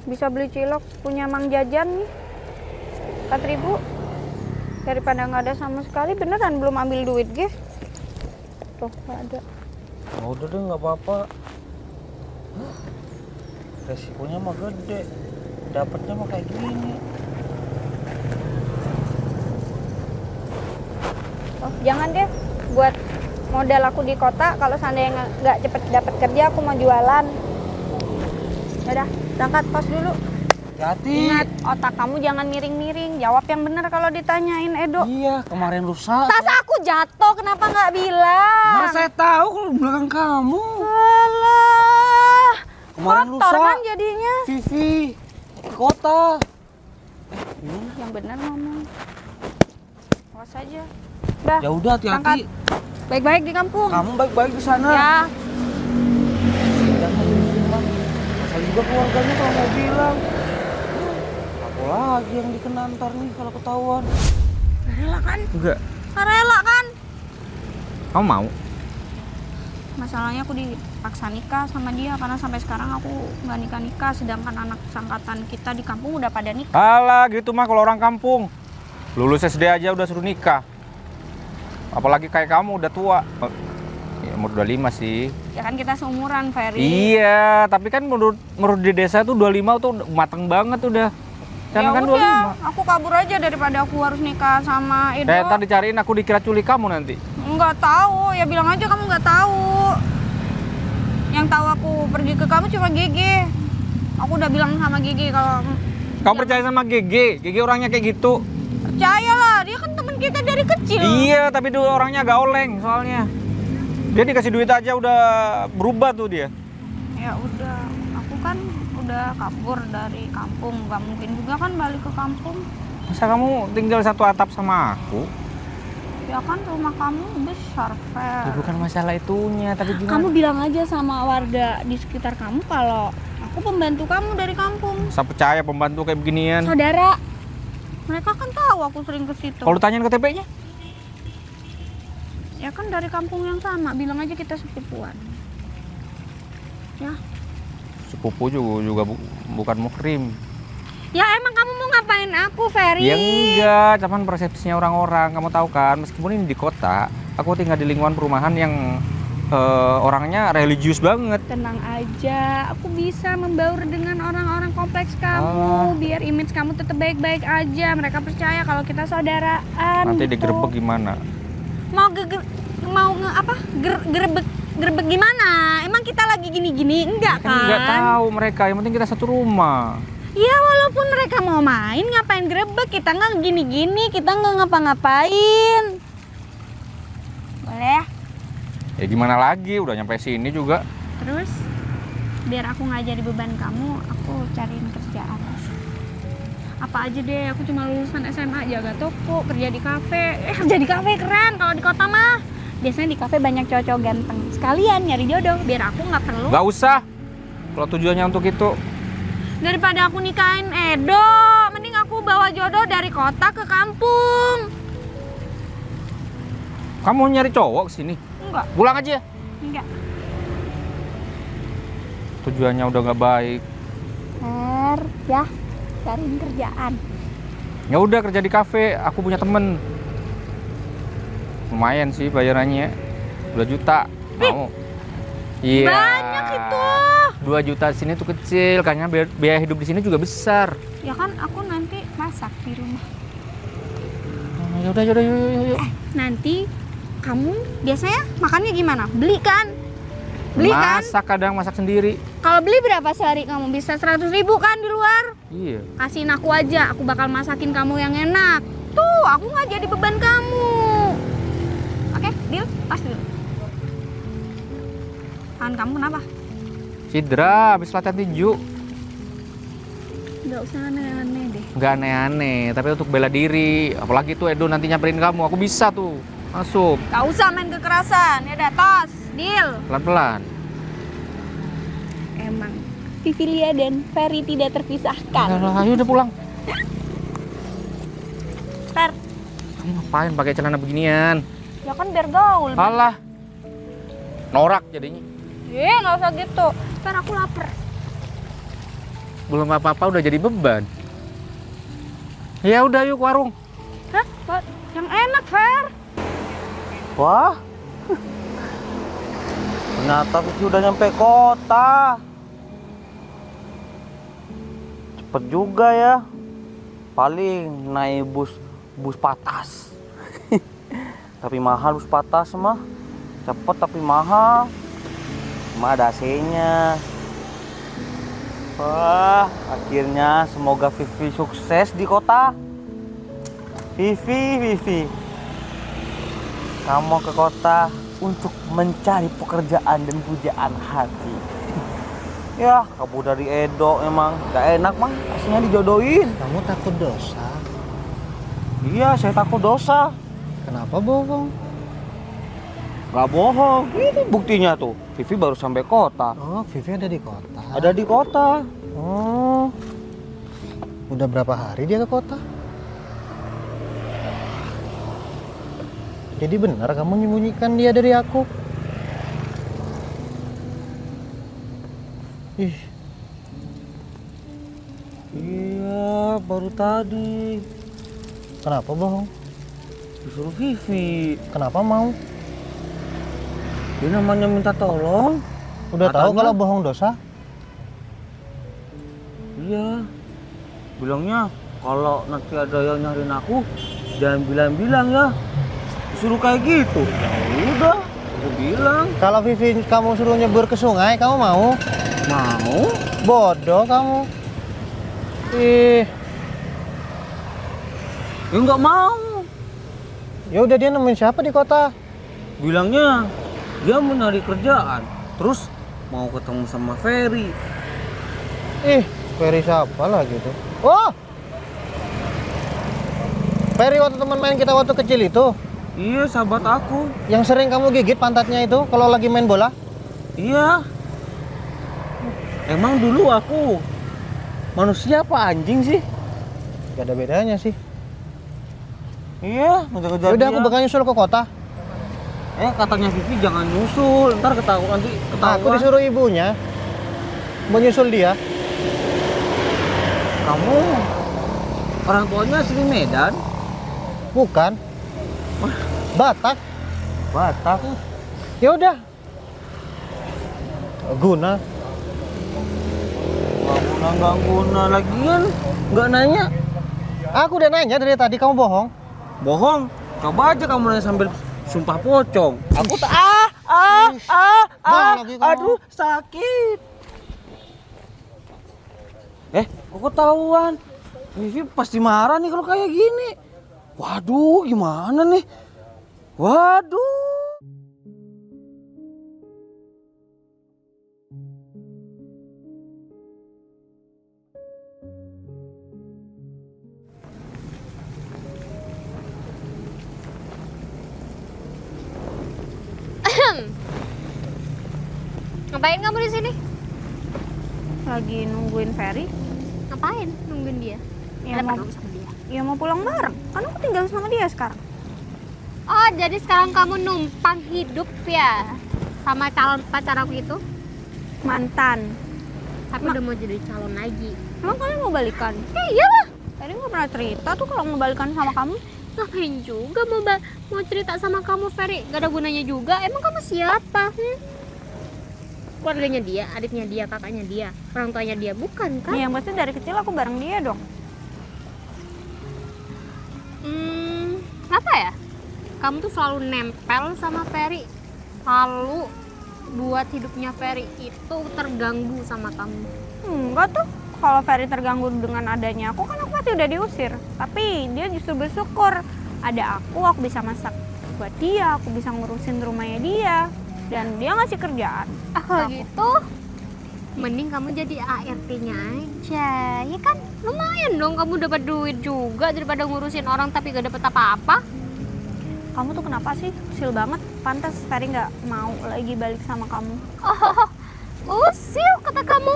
Bisa beli cilok punya Mang Jajan nih. 4000 daripada nggak ada sama sekali beneran belum ambil duit, ge. Tuh, nggak ada. Ya udah deh, nggak apa-apa. Resikonya mah gede. Dapatnya mah kayak gini. Oh, jangan deh buat modal aku di kota kalau seandainya nggak- cepet dapat kerja aku mau jualan. Udah, berangkat kos dulu. Hati-hati. Ingat, otak kamu jangan miring-miring. Jawab yang bener kalau ditanyain Edo. Iya, kemarin rusak. Tas aku jatuh, kenapa nggak bilang? Mana saya tahu kalau belakang kamu. Alah, Kemarin kotor rusak. kan jadinya. Vivi, kota. Ih, yang bener ngomong. Awas aja. Dah, Ya udah hati-hati. baik-baik di kampung. Kamu baik-baik di sana. Ya, Jangan. Saya juga keluarganya kalau mau bilang. Lagi yang dikena ntar nih kalau ketahuan. rela kan? Enggak. Nggak Rela kan? Kamu mau? Masalahnya aku dipaksa nikah sama dia karena sampai sekarang aku nggak nikah-nikah sedangkan anak sangkatan kita di kampung udah pada nikah. Alah gitu mah kalau orang kampung. Lulus SD aja udah suruh nikah. Apalagi kayak kamu udah tua. Oh, Ya, umur 25 sih. Ya kan kita seumuran, Ferry. Iya, tapi kan menurut menurut di desa tuh 25 tuh mateng banget udah. Ya Jangan kan udah, aku kabur aja daripada aku harus nikah sama Edo. 25. Eh, ntar dicariin aku dikira culik kamu nanti. Nggak tahu, ya bilang aja kamu nggak tahu. Yang tahu aku pergi ke kamu cuma Gege. Aku udah bilang sama Gege kalau Kamu percaya sama GG? GG orangnya kayak gitu. percayalah, dia kan teman kita dari kecil. Iya, tapi dulu orangnya gak oleng soalnya. Dia dikasih duit aja udah berubah tuh dia. Ya udah, udah kabur dari kampung, nggak mungkin juga kan balik ke kampung. Masa kamu tinggal satu atap sama aku? Ya kan rumah kamu besar, Fer. Ya, bukan masalah itunya, tapi gimana? Kamu bilang aja sama warga di sekitar kamu kalau aku pembantu kamu dari kampung. Saya percaya pembantu kayak beginian. Saudara, mereka kan tahu aku sering ke situ. Kalau tanyain KTP-nya? Ya kan dari kampung yang sama, bilang aja kita sepupuan. Ya, Sepupu juga, juga bu- bukan muhrim. ya emang kamu mau ngapain aku, Ferry? Ya enggak, cuman persepsinya orang-orang. Kamu tahu kan, meskipun ini di kota, aku tinggal di lingkungan perumahan yang eh, orangnya religius banget. Tenang aja, aku bisa membaur dengan orang-orang kompleks kamu Ah. biar image kamu tetap baik-baik aja. Mereka percaya kalau kita saudaraan. Nanti gitu. digerebek gimana? Mau ge- mau nge apa? Ger- gerebek gerebek gimana? Emang kita lagi gini-gini? Enggak Kan kan? nggak tahu mereka, yang penting kita satu rumah. Ya walaupun mereka mau main ngapain gerebek kita nggak gini-gini kita nggak ngapa-ngapain. Boleh ya? Ya gimana lagi, udah nyampe sini juga. Terus biar aku nggak jadi beban kamu, aku cariin kerjaan. Apa aja deh, aku cuma lulusan SMA jaga toko, kerja di kafe. Eh kerja di kafe keren kalau di kota mah. Biasanya di kafe banyak cowok ganteng. Sekalian nyari jodoh biar aku nggak perlu. Nggak usah. Kalau tujuannya untuk itu, Daripada aku nikahin Edo, mending aku bawa jodoh dari kota ke kampung. kamu nyari cowok sini. Enggak, Pulang aja. enggak. tujuannya udah nggak baik. Fer, ya cariin kerjaan. Ya udah kerja di kafe, aku punya temen. Lumayan sih bayarannya, 2 juta. Mau? Iya. banyak itu. 2 juta di sini tuh kecil, karena biaya, hidup di sini juga besar. Ya kan aku nanti masak di rumah. Ya udah, ya udah, yuk, yuk, yuk. Nanti kamu biasanya makannya gimana? Beli kan? Beli kan? Masak kadang masak sendiri. Kalau beli berapa sehari kamu bisa 100 ribu kan di luar? Iya. Kasihin aku aja, aku bakal masakin kamu yang enak. Tuh, aku nggak jadi beban kamu. Deal? Pas dulu. Tangan kamu kenapa? Cidra, habis latihan tinju. Nggak usah aneh-aneh deh. Nggak aneh-aneh, tapi untuk bela diri. Apalagi tuh Edo nanti nyamperin kamu, aku bisa tuh. Masuk, Gak usah main kekerasan. Ya udah, tos. Deal. pelan-pelan. Emang Vivilia dan Ferry tidak terpisahkan. Alah, ayo udah pulang. Fer, Kamu ngapain pakai celana beginian? Ya kan biar gaul. Alah. Norak jadinya. Eh, nggak usah gitu. Fer, aku lapar. Belum apa-apa udah jadi beban. Ya udah yuk warung. Hah? Yang enak, Fer. Wah. (laughs) Ternyata Vivi udah nyampe kota. Cepet juga ya. Paling naik bus bus patas. Tapi mahal bus patas mah. Cepet tapi mahal. Cuma ada AC-nya. Wah, akhirnya semoga Vivi sukses di kota. Vivi, Vivi. Kamu ke kota untuk mencari pekerjaan dan pujaan hati. (laughs) ya, kamu dari Edo emang gak enak mah, aslinya dijodohin. Kamu takut dosa? Iya, saya takut dosa. Kenapa bohong? Gak bohong, ini buktinya tuh. Vivi baru sampai kota. Oh, Vivi ada di kota. Ada di kota. Oh. Udah berapa hari dia ke kota? Jadi benar kamu menyembunyikan dia dari aku? Ih, Iya, baru tadi. kenapa bohong? Disuruh Vivi. Kenapa mau? Dia namanya minta tolong. Udah tahu Katanya- kalau bohong dosa? Iya. Bilangnya kalau nanti ada yang nyariin aku, jangan bilang-bilang ya. Disuruh kayak gitu. Ya udah, aku bilang Kalau Vivi kamu suruh nyebur ke sungai, kamu mau? mau. Bodoh kamu. Ih, Ya nggak mau. Ya udah dia nemuin siapa di kota? Bilangnya dia mau nyari kerjaan. Terus mau ketemu sama Ferry. Ih, Ferry siapa lah gitu? Oh! Ferry waktu teman main kita waktu kecil itu, Iya, sahabat aku. yang sering kamu gigit pantatnya itu kalau lagi main bola? Iya. Emang dulu aku manusia apa anjing sih? Gak ada bedanya sih. Iya, ngejar-ngejar udah aku bakal nyusul ke kota. Eh, katanya Vivi jangan nyusul, ntar ketahuan nanti ketahuan. Aku disuruh ibunya menyusul dia. Kamu orang tuanya asli Medan, Bukan. Batak. Batak. Ya udah. Guna. Nggak guna nggak guna lagian, nggak nanya. Aku udah nanya dari tadi kamu bohong. Bohong. Coba aja kamu nanya sambil sumpah pocong. Aku tak ah ah ah ah. Aduh sakit. Eh, kok ketahuan? Vivi pasti marah nih kalau kayak gini. Waduh, gimana nih? Waduh. Ngapain kamu di sini? Lagi nungguin Ferry. Ngapain nungguin dia? Ya Ada mau, sama dia. ya mau pulang bareng. Kan aku tinggal sama dia sekarang. Oh, jadi sekarang kamu numpang hidup ya sama calon pacar aku itu? Mantan. Tapi udah mau jadi calon lagi. Emang kalian mau balikan? Eh iyalah. Tadi nggak pernah cerita tuh kalau mau balikan sama kamu. Ngapain juga mau mau cerita sama kamu Ferry? Gak ada gunanya juga. Emang kamu siapa? Hmm? Keluarganya dia, adiknya dia, kakaknya dia, orang tuanya dia, bukan kan? Iya, pasti dari kecil aku bareng dia dong. Hmm, apa ya? Kamu tuh selalu nempel sama Ferry, selalu buat hidupnya Ferry itu terganggu sama kamu. Enggak tuh. Kalau Ferry terganggu dengan adanya aku kan aku pasti udah diusir. Tapi dia justru bersyukur ada aku, aku bisa masak buat dia, aku bisa ngurusin rumahnya dia, dan dia ngasih kerjaan. Ah, kalau gitu, mending kamu jadi ART-nya aja, ya kan? Lumayan dong, kamu dapat duit juga daripada ngurusin orang tapi gak dapat apa-apa. Kamu tuh kenapa sih usil banget? Pantas Ferry nggak mau lagi balik sama kamu. Oh, usil kata kamu.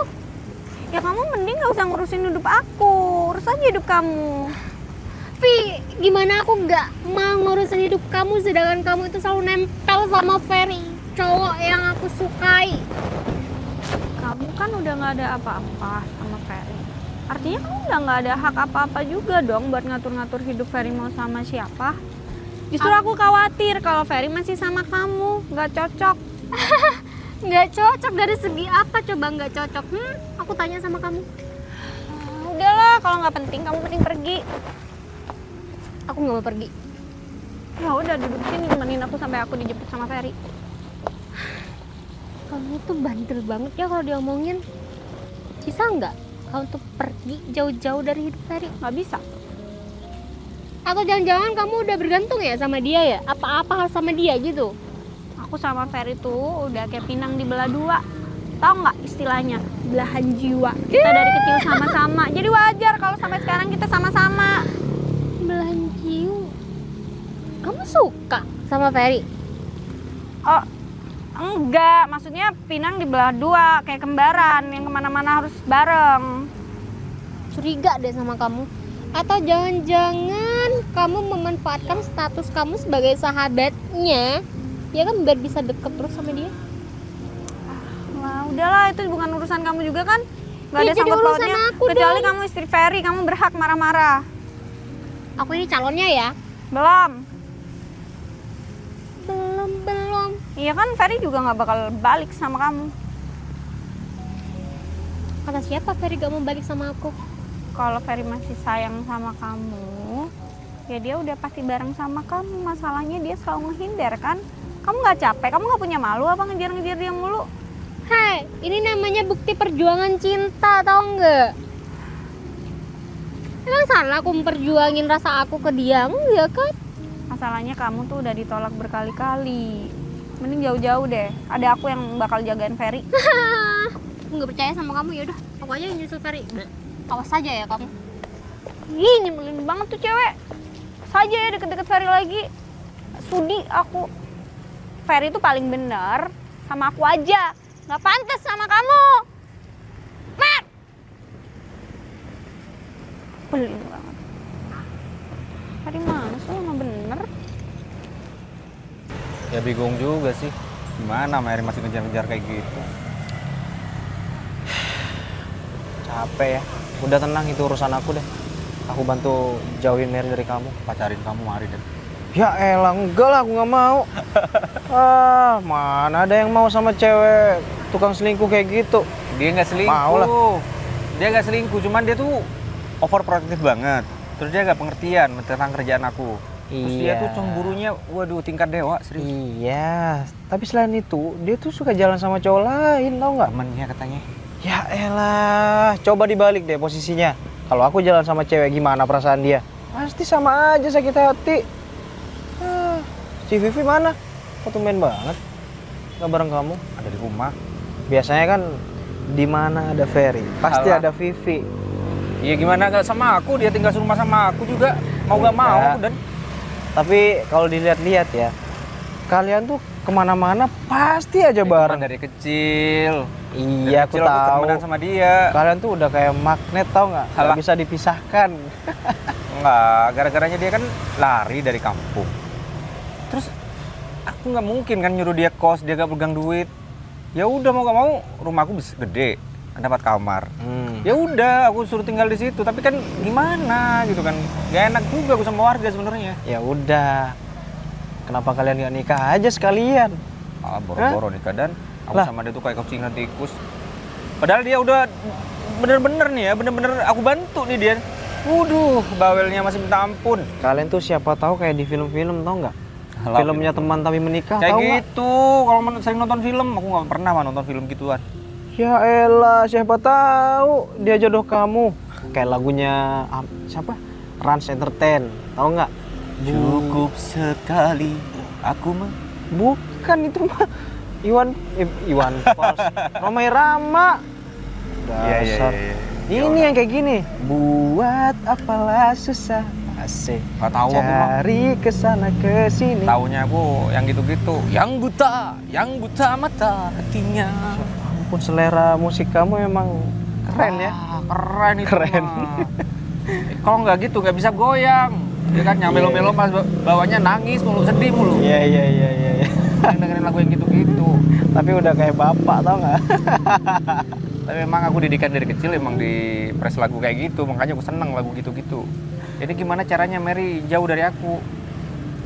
Ya kamu mending nggak usah ngurusin hidup aku, urus aja hidup kamu. Vi, gimana aku nggak mau ngurusin hidup kamu sedangkan kamu itu selalu nempel sama Ferry, cowok yang aku sukai. Kamu kan udah nggak ada apa-apa sama Ferry. Artinya kamu udah nggak ada hak apa-apa juga dong buat ngatur-ngatur hidup Ferry mau sama siapa. Justru aku khawatir kalau Ferry masih sama kamu, nggak cocok. (laughs) Nggak cocok dari segi apa coba nggak cocok? Hmm, aku tanya sama kamu. Udahlah, kalau nggak penting kamu penting pergi. Aku nggak mau pergi. Ya udah duduk sini nemenin aku sampai aku dijemput sama Ferry. Kamu tuh bandel banget ya kalau diomongin. Bisa nggak kamu tuh pergi jauh-jauh dari hidup Ferry? Nggak bisa. Atau jangan-jangan kamu udah bergantung ya sama dia ya? Apa-apa hal sama dia gitu? Aku sama Ferry tuh udah kayak pinang dibelah dua. Tahu nggak istilahnya? Belahan jiwa. Kita dari kecil sama-sama. Jadi wajar kalau sampai sekarang kita sama-sama. Belahan jiwa. Kamu suka sama Ferry? Oh, enggak. Maksudnya pinang dibelah dua, kayak kembaran yang ke mana-mana harus bareng. Curiga deh sama kamu. Atau jangan-jangan kamu memanfaatkan status kamu sebagai sahabatnya ya kan biar bisa deket terus sama dia Wah, udahlah itu bukan urusan kamu juga kan? Gak Ya, ada sangkut urusan pautnya. aku Kecuali dong. kamu istri Ferry, kamu berhak marah-marah. aku ini calonnya ya belum belum Iya kan Ferry juga nggak bakal balik sama kamu. kata siapa Ferry gak mau balik sama aku Kalau Ferry masih sayang sama kamu, ya dia udah pasti bareng sama kamu. Masalahnya dia selalu ngehindar kan? Kamu nggak capek? Kamu nggak punya malu apa ngejar-ngejar dia mulu? Hai, ini namanya bukti perjuangan cinta, tau nggak? Emang salah aku memperjuangin rasa aku ke dia? Enggak kan? Masalahnya kamu tuh udah ditolak berkali-kali. Mending jauh-jauh deh. Ada aku yang bakal jagain Ferry. aku (laughs) nggak percaya sama kamu, yaudah Aku aja yang nyusul Ferry Awas saja ya kamu Ih, nyebelin banget tuh cewek. Saja ya deket-deket Ferry lagi. Sudi aku. Ferry itu paling bener sama aku aja. Nggak pantas sama kamu. Mat! Pelin banget. Ferry mana sih emang bener? Ya bingung juga sih. Gimana Mary masih ngejar-ngejar kayak gitu? Capek ya. Udah tenang itu urusan aku deh. Aku bantu jauhin Mary dari kamu. Pacarin kamu Mari deh. Ya elah, enggak lah, aku nggak mau. (laughs) ah, mana ada yang mau sama cewek tukang selingkuh kayak gitu? Dia nggak selingkuh. Mau lah. Dia nggak selingkuh, cuman dia tuh overprotective banget. Terus dia nggak pengertian tentang kerjaan aku. Terus dia Iya. tuh cemburunya, waduh tingkat dewa serius. Iya, tapi selain itu dia tuh suka jalan sama cowok lain, tau nggak? Temennya katanya. Ya elah, coba dibalik deh posisinya. Kalau aku jalan sama cewek gimana perasaan dia? Pasti sama aja sakit hati. Ah, si Vivi mana? Kok tumben banget? Gak bareng kamu? Ada di rumah. Biasanya kan di mana ada Ferry, pasti Alah. ada Vivi. Iya gimana nggak sama aku, dia tinggal serumah sama aku juga. Mau nggak mau dan Tapi kalau dilihat-lihat ya, kalian tuh ke mana-mana pasti aja bareng. dari kecil. Iya, Dari aku kecil tahu. temenan sama dia. Kalian tuh udah kayak magnet tau nggak? Nggak bisa dipisahkan. Enggak, gara-garanya dia kan lari dari kampung. Terus aku nggak mungkin kan nyuruh dia kos, dia gak pegang duit. Ya udah mau gak mau, rumahku gede. Dapat kamar. Hmm. Ya udah, aku suruh tinggal di situ. Tapi kan gimana gitu kan? Gak enak juga aku sama warga sebenarnya. Ya udah. Kenapa kalian nggak nikah aja sekalian? Ah, boro-boro nikah dan aku Lah. sama dia tuh kayak kucing dan tikus. Padahal dia udah bener-bener nih ya, bener-bener aku bantu nih dia. Waduh, bawelnya masih minta ampun. Kalian tuh siapa tahu kayak di film-film tau nggak? Filmnya film. teman tapi menikah Kayak gitu. Kalau sering nonton film, aku nggak pernah mah nonton film gituan. Ya elah, siapa tahu dia jodoh kamu. Kayak lagunya ah, siapa? Rans Entertain, tahu nggak? Cukup sekali aku mah. Bukan itu mah Iwan eh, Iwan Fals, Romai Rama. Dasar. Ini yang kayak gini. Buat apalah susah asik. Gak tahu aku mah. Cari ke sana ke sini. Taunya aku yang gitu-gitu. Yang buta, yang buta mata hatinya. Ampun selera musik kamu emang keren ya. Keren itu Keren. mah. Kalau nggak gitu nggak bisa goyang. Ya kan yang melo-melo pas ba- bawanya nangis mulu, sedih mulu. Iya iya iya iya. iya. Dengerin lagu yang gitu-gitu. Tapi udah kayak bapak tau nggak? Tapi emang aku didikan dari kecil emang di press lagu kayak gitu, makanya aku seneng lagu gitu-gitu. Jadi gimana caranya Mary jauh dari aku?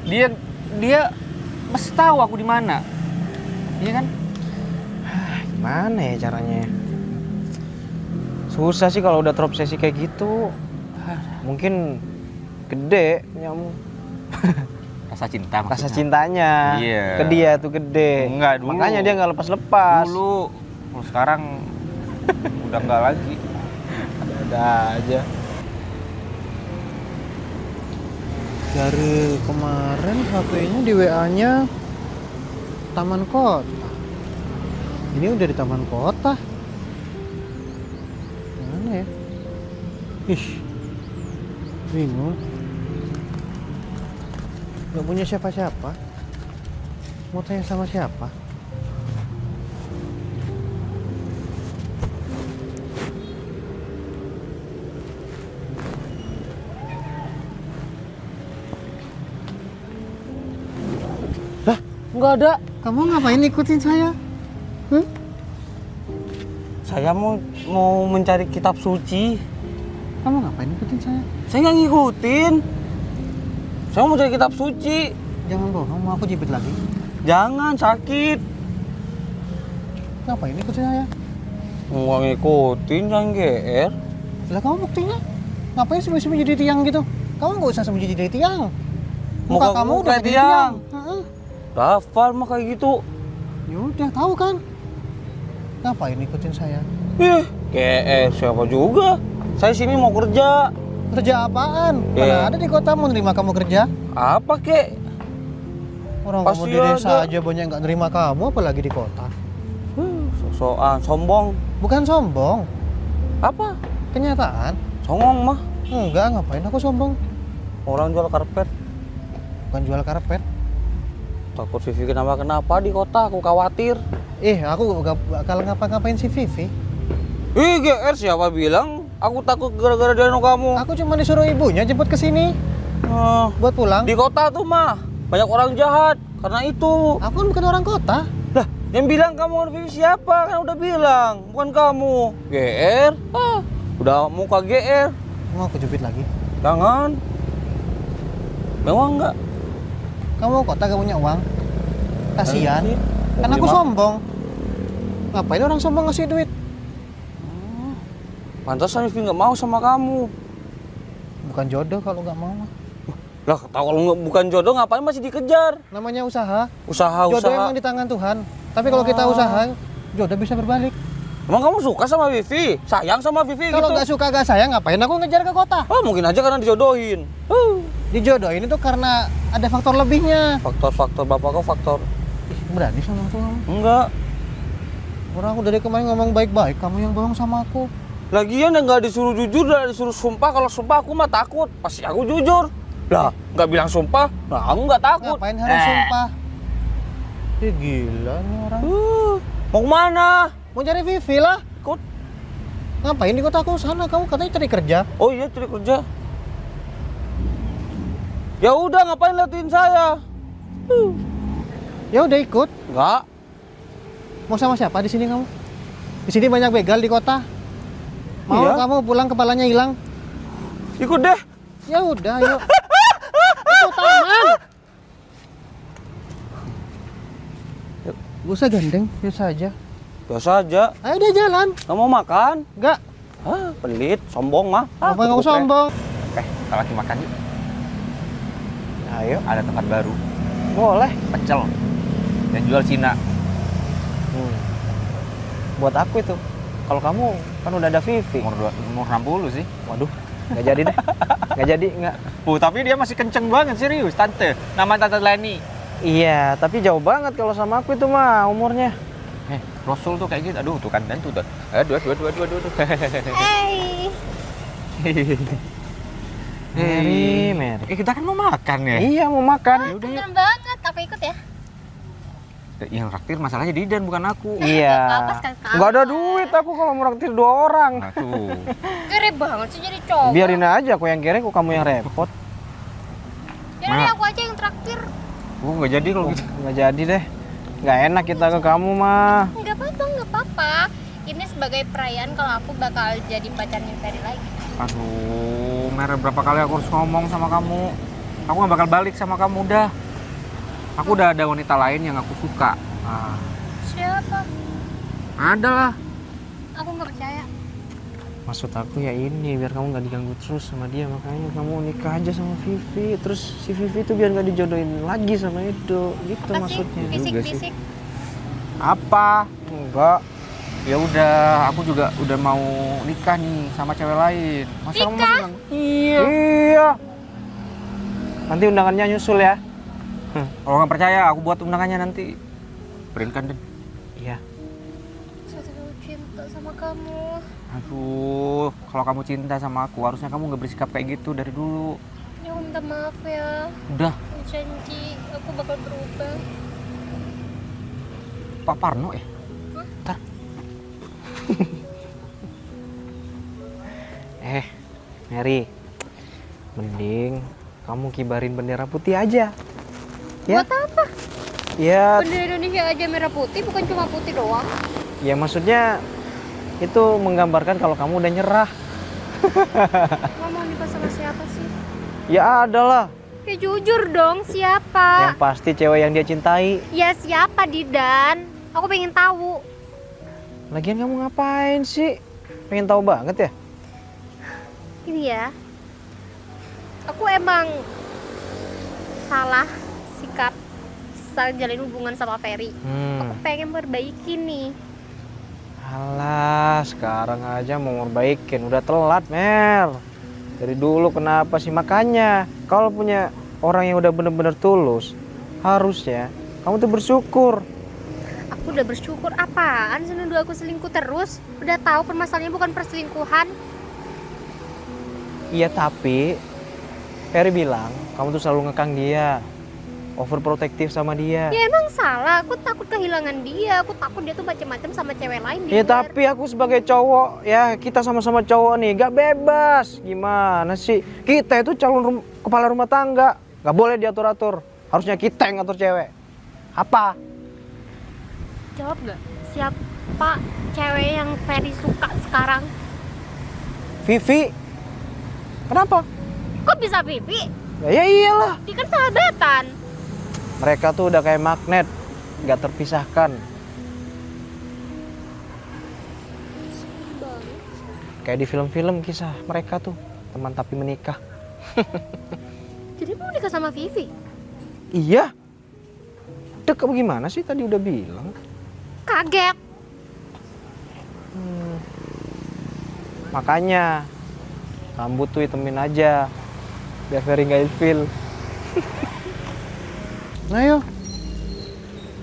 Dia dia mesti tahu aku di mana. Iya kan? Gimana ya caranya? Susah sih kalau udah terobsesi kayak gitu. Mungkin gede nyamuk. (laughs) Rasa cinta Rasa maksudnya. cintanya Iya. ke dia tuh gede. Enggak, dulu. Makanya dia nggak lepas-lepas. Dulu, kalau sekarang (laughs) udah enggak lagi. Ada aja. Dari kemarin HP-nya di WA-nya Taman Kota. Ini udah di Taman Kota. Mana ya? Ih, bingung. Gak punya siapa-siapa. Mau tanya sama siapa? Enggak ada. Kamu ngapain ikutin saya? Saya mau mau mencari kitab suci. Kamu ngapain ikutin saya? Saya nggak ngikutin. Saya mau cari kitab suci. Jangan bohong, mau aku jepit lagi. Jangan sakit. Ngapain ikutin saya? Nggak ngikutin, jangan GR. Lah kamu buktinya ngapain sembunyi-sembunyi jadi tiang gitu? Kamu nggak usah sembunyi jadi tiang. Muka, Muka kamu udah tiang. tiang. Daftar mah kayak gitu. Ya udah tahu kan? Ngapain ikutin saya? Ih, GR siapa juga? Saya sini mau kerja. Kerja apaan? Iya. Mana ada di kota mau nerima kamu kerja? Apa kek? Orang Pasti kamu di desa ada. aja banyak nggak nerima kamu, apalagi di kota. Sosokan, sombong. Bukan sombong, Apa? kenyataan. Songong mah. Enggak, ngapain aku sombong? Orang jual karpet. Bukan jual karpet. Takut Vivi kenapa kenapa di kota, aku khawatir. Eh, aku bakal ngapa-ngapain si Vivi. Ih, GR siapa bilang? Aku takut gara-gara dia no kamu. Aku cuma disuruh ibunya jemput ke sini Ah, buat pulang. di kota tuh mah banyak orang jahat. Karena itu. Aku kan bukan orang kota. Lah, yang bilang kamu Vivi siapa? Kan udah bilang, bukan kamu. GR? Ah, udah muka GR. Mau aku jepit lagi. Jangan. Mewah enggak? Kamu kota gak punya uang? Kasihan. Kan aku sombong. Ngapain orang sombong ngasih duit? Pantasan Vivi nggak mau sama kamu. Bukan jodoh kalau nggak mau. Lah, kalau nggak- bukan jodoh ngapain masih dikejar? Namanya usaha. Usaha, Jodoh usaha. emang di tangan Tuhan. Tapi kalau kita Oh. usaha, jodoh bisa berbalik. Emang kamu suka sama Vivi? Sayang sama Vivi Kalau gitu? nggak suka gak sayang, ngapain aku ngejar ke kota? Oh, mungkin aja karena dijodohin. Huh. Dijodohin itu karena ada faktor lebihnya. Faktor-faktor bapak kau faktor. Berani sama aku kamu. Enggak. Orang aku dari kemarin ngomong baik-baik, kamu yang bohong sama aku. Lagian yang nggak disuruh jujur, udah disuruh sumpah. Kalau sumpah aku mah takut. Pasti aku jujur. Lah, nggak bilang sumpah, nah aku nggak takut. Ngapain harus Eh. sumpah? Ih, gila nih orang. Uh, mau ke mana? Mau cari Vivi lah. Ikut. Ngapain di kota aku sana? Kamu katanya cari kerja. Oh iya, cari kerja. Ya udah, ngapain liatin saya? Ya udah ikut. Enggak. Mau sama siapa di sini kamu? Di sini banyak begal di kota. Mau Iya. kamu pulang kepalanya hilang? Ikut deh. Ya udah, yuk. Itu taman. Gak usah gandeng, biasa aja. Biasa aja. Ayo deh jalan. Nggak mau makan? Enggak, Hah, pelit, sombong mah. Ah, apa nggak cukup usah sombong. Eh, kita lagi makan yuk. Ayo. Ada tempat baru, Boleh. pecel. Dan jual Cina. Hmm. Buat aku itu. Kalau kamu kan udah ada Vivi. Umur, dua, umur 60 sih. Waduh, nggak jadi deh. Nggak jadi, nggak. Bu, tapi dia masih kenceng banget serius, tante. Nama tante Leni. Iya, tapi jauh banget kalau sama aku itu mah umurnya. Eh, Rasul tuh kayak gitu. Aduh, tuh kan dan tuh. tuh. Aduh, aduh, aduh, aduh, aduh. aduh. (laughs) Hey. Mary, Mary. Eh, kita kan mau makan ya. Iya, mau makan. Keren banget. Aku ikut ya. Yang traktir masalahnya Didan bukan aku. Iya. Nggak ada duit aku kalau mau raktir dua orang. Nah, tuh. (laughs) Kere banget sih jadi cowok. Biarin aja aku yang kere, kok kamu yang repot. Ya udah aku aja yang traktir. Gua nggak jadi kalau gitu. Nggak jadi deh. Nggak enak kita ke kamu mah. Enggak apa-apa, enggak apa-apa. Ini sebagai perayaan kalau aku bakal jadi pacarnya Ferry lagi. Aduh, Mer, berapa kali aku harus ngomong sama kamu. Aku nggak bakal balik sama kamu, udah. Aku udah ada wanita lain yang aku suka. Ah, Siapa? ada lah. Aku nggak percaya. Maksud aku ya ini, biar kamu nggak diganggu terus sama dia. Makanya kamu nikah aja sama Vivi. Terus si Vivi itu biar nggak dijodohin lagi sama Edo. Gitu Apa sih? maksudnya. Bisik-bisik. Apa? Enggak. Ya udah, aku juga udah mau nikah nih sama cewek lain. Masa kamu masih bilang, Iya. Iya. Nanti undangannya nyusul ya. Kalau nggak percaya, aku buat undangannya nanti. Berinkan dan. Iya. Saya terlalu cinta sama kamu. Aduh, kalau kamu cinta sama aku, harusnya kamu nggak bersikap kayak gitu dari dulu. Ya aku minta maaf ya. Udah, Janji aku bakal berubah. Pak Parno ya? (laughs) Eh, Mary. Mending kamu kibarin bendera putih aja. Ya. Buat apa? Ya, Bendera Indonesia aja merah putih, bukan cuma putih doang. ya maksudnya itu menggambarkan kalau kamu udah nyerah. (laughs) Mau nikah sama siapa sih? Ya adalah. Ya jujur dong, siapa? Yang pasti cewek yang dia cintai. Ya siapa Didan? Aku pengen tahu. Lagian kamu ngapain sih? Pengen tahu banget ya? Ini ya. Aku emang salah sikap salah jalin hubungan sama Ferry. Hmm. Aku pengen perbaiki nih. Alah, sekarang aja mau perbaikin. Udah telat, Mer. Dari dulu kenapa sih? Makanya, kalau punya orang yang udah bener-bener tulus, harusnya kamu tuh bersyukur. Aku udah bersyukur apaan sih nuduh aku selingkuh terus? Udah tahu permasalahannya bukan perselingkuhan. Iya, tapi Ferry bilang kamu tuh selalu ngekang dia. Overprotective sama dia. Ya emang salah, aku takut kehilangan dia. Aku takut dia tuh macam-macam sama cewek lain Ya luar. tapi aku sebagai cowok ya kita sama-sama cowok nih gak bebas gimana sih kita itu calon rum- kepala rumah tangga gak boleh diatur-atur harusnya kita yang ngatur cewek apa Jawab gak? Siapa cewek yang Ferry suka sekarang? Vivi kenapa Kok bisa Vivi? ya, ya iyalah Dia kan sahabatan. Mereka tuh udah kayak magnet gak terpisahkan kayak di film-film kisah mereka tuh teman tapi menikah (laughs) Jadi mau nikah sama Vivi? iya Dek, gimana sih tadi udah bilang Kaget. Hmm. Makanya rambut tuh hitemin aja biar Ferry nggak ilfil. (laughs) Nah yuk.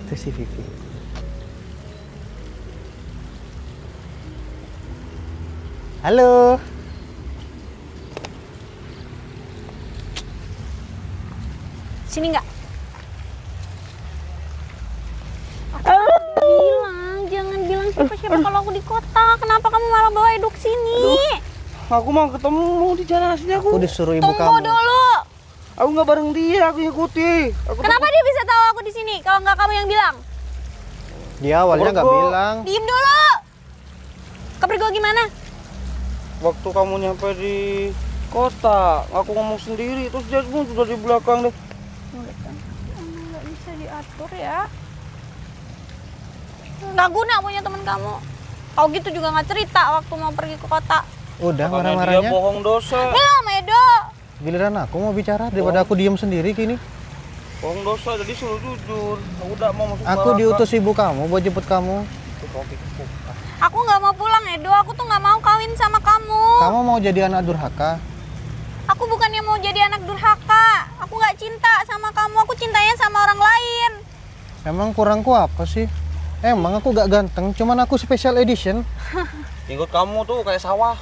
Itu si Vivi. Halo. Sini nggak? Aku bilang jangan bilang siapa-siapa kalau aku di kota. Kenapa kamu malah bawa Edo ke sini? Aku mau ketemu di jalan sini aku. Aku disuruh ibu Tunggu kamu. dulu. Aku nggak bareng dia, aku ikuti. Aku Kenapa dia bisa tahu aku di sini kalau nggak kamu yang bilang? Dia awalnya nggak bilang. Diem dulu. Kepergok gimana? Waktu kamu nyampe di kota, aku ngomong sendiri, terus dia pun sudah di belakang deh. Nggak bisa diatur ya. Nggak guna punya teman kamu. Kau gitu juga nggak cerita waktu mau pergi ke kota. Udah Makanya dia marah-marahnya. bohong dosa. Belum, Edo. Giliran aku mau bicara daripada aku diem sendiri kini. Bohong dosa, jadi suruh jujur. Aku udah mau masuk Aku neraka. diutus ibu kamu buat jemput kamu. Aku nggak mau pulang, Edo. Aku tuh nggak mau kawin sama kamu. Kamu mau jadi anak durhaka? Aku bukannya mau jadi anak durhaka. Aku nggak cinta sama kamu. Aku cintanya sama orang lain. Emang kurangku apa sih? Emang aku gak ganteng, cuman aku special edition. Jenggot kamu tuh kayak sawah.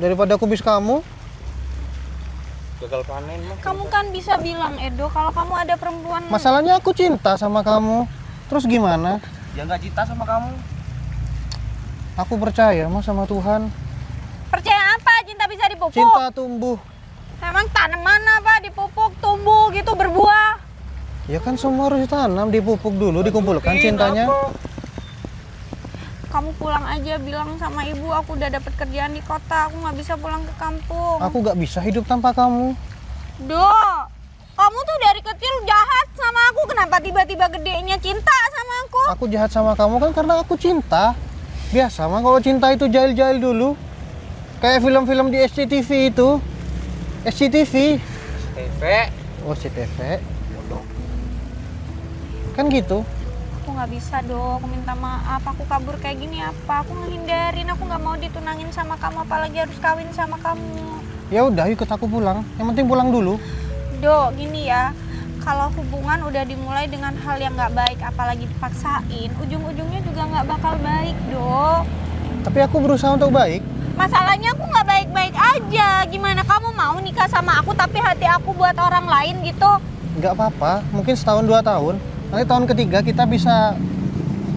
Daripada aku bis kamu, Gagal panen mah. Kamu kan bisa bilang, Edo, kalau kamu ada perempuan. masalahnya aku cinta sama kamu. Terus gimana? Dia nggak cinta sama kamu. Aku percaya mas sama Tuhan. Percaya apa? Cinta bisa dipupuk. Cinta tumbuh. Emang tanaman apa dipupuk, tumbuh gitu, berbuah. Ya kan semua harus ditanam, dipupuk dulu, dikumpulkan cintanya. Kamu pulang aja bilang sama ibu aku udah dapet kerjaan di kota. Aku nggak bisa pulang ke kampung. Aku gak bisa hidup tanpa kamu. Do, kamu tuh dari kecil jahat sama aku. Kenapa tiba-tiba gedenya cinta sama aku? Aku jahat sama kamu kan karena aku cinta. Biasa mah kalau cinta itu jahil-jahil dulu. Kayak film-film di SCTV itu. SCTV. TV. Oh, CTV. Kan gitu. Nggak bisa do. Aku minta maaf. Aku kabur kayak gini apa? Aku ngehindarin. Aku nggak mau ditunangin sama kamu. Apalagi harus kawin sama kamu. Ya udah, ikut aku pulang. Yang penting pulang dulu. Do, gini ya. Kalau hubungan udah dimulai dengan hal yang nggak baik, apalagi dipaksain, ujung-ujungnya juga nggak bakal baik, Do. Tapi aku berusaha untuk baik. Masalahnya aku nggak baik-baik aja. Gimana kamu mau nikah sama aku tapi hati aku buat orang lain gitu? Nggak apa-apa, mungkin setahun dua tahun. Nanti tahun ketiga kita bisa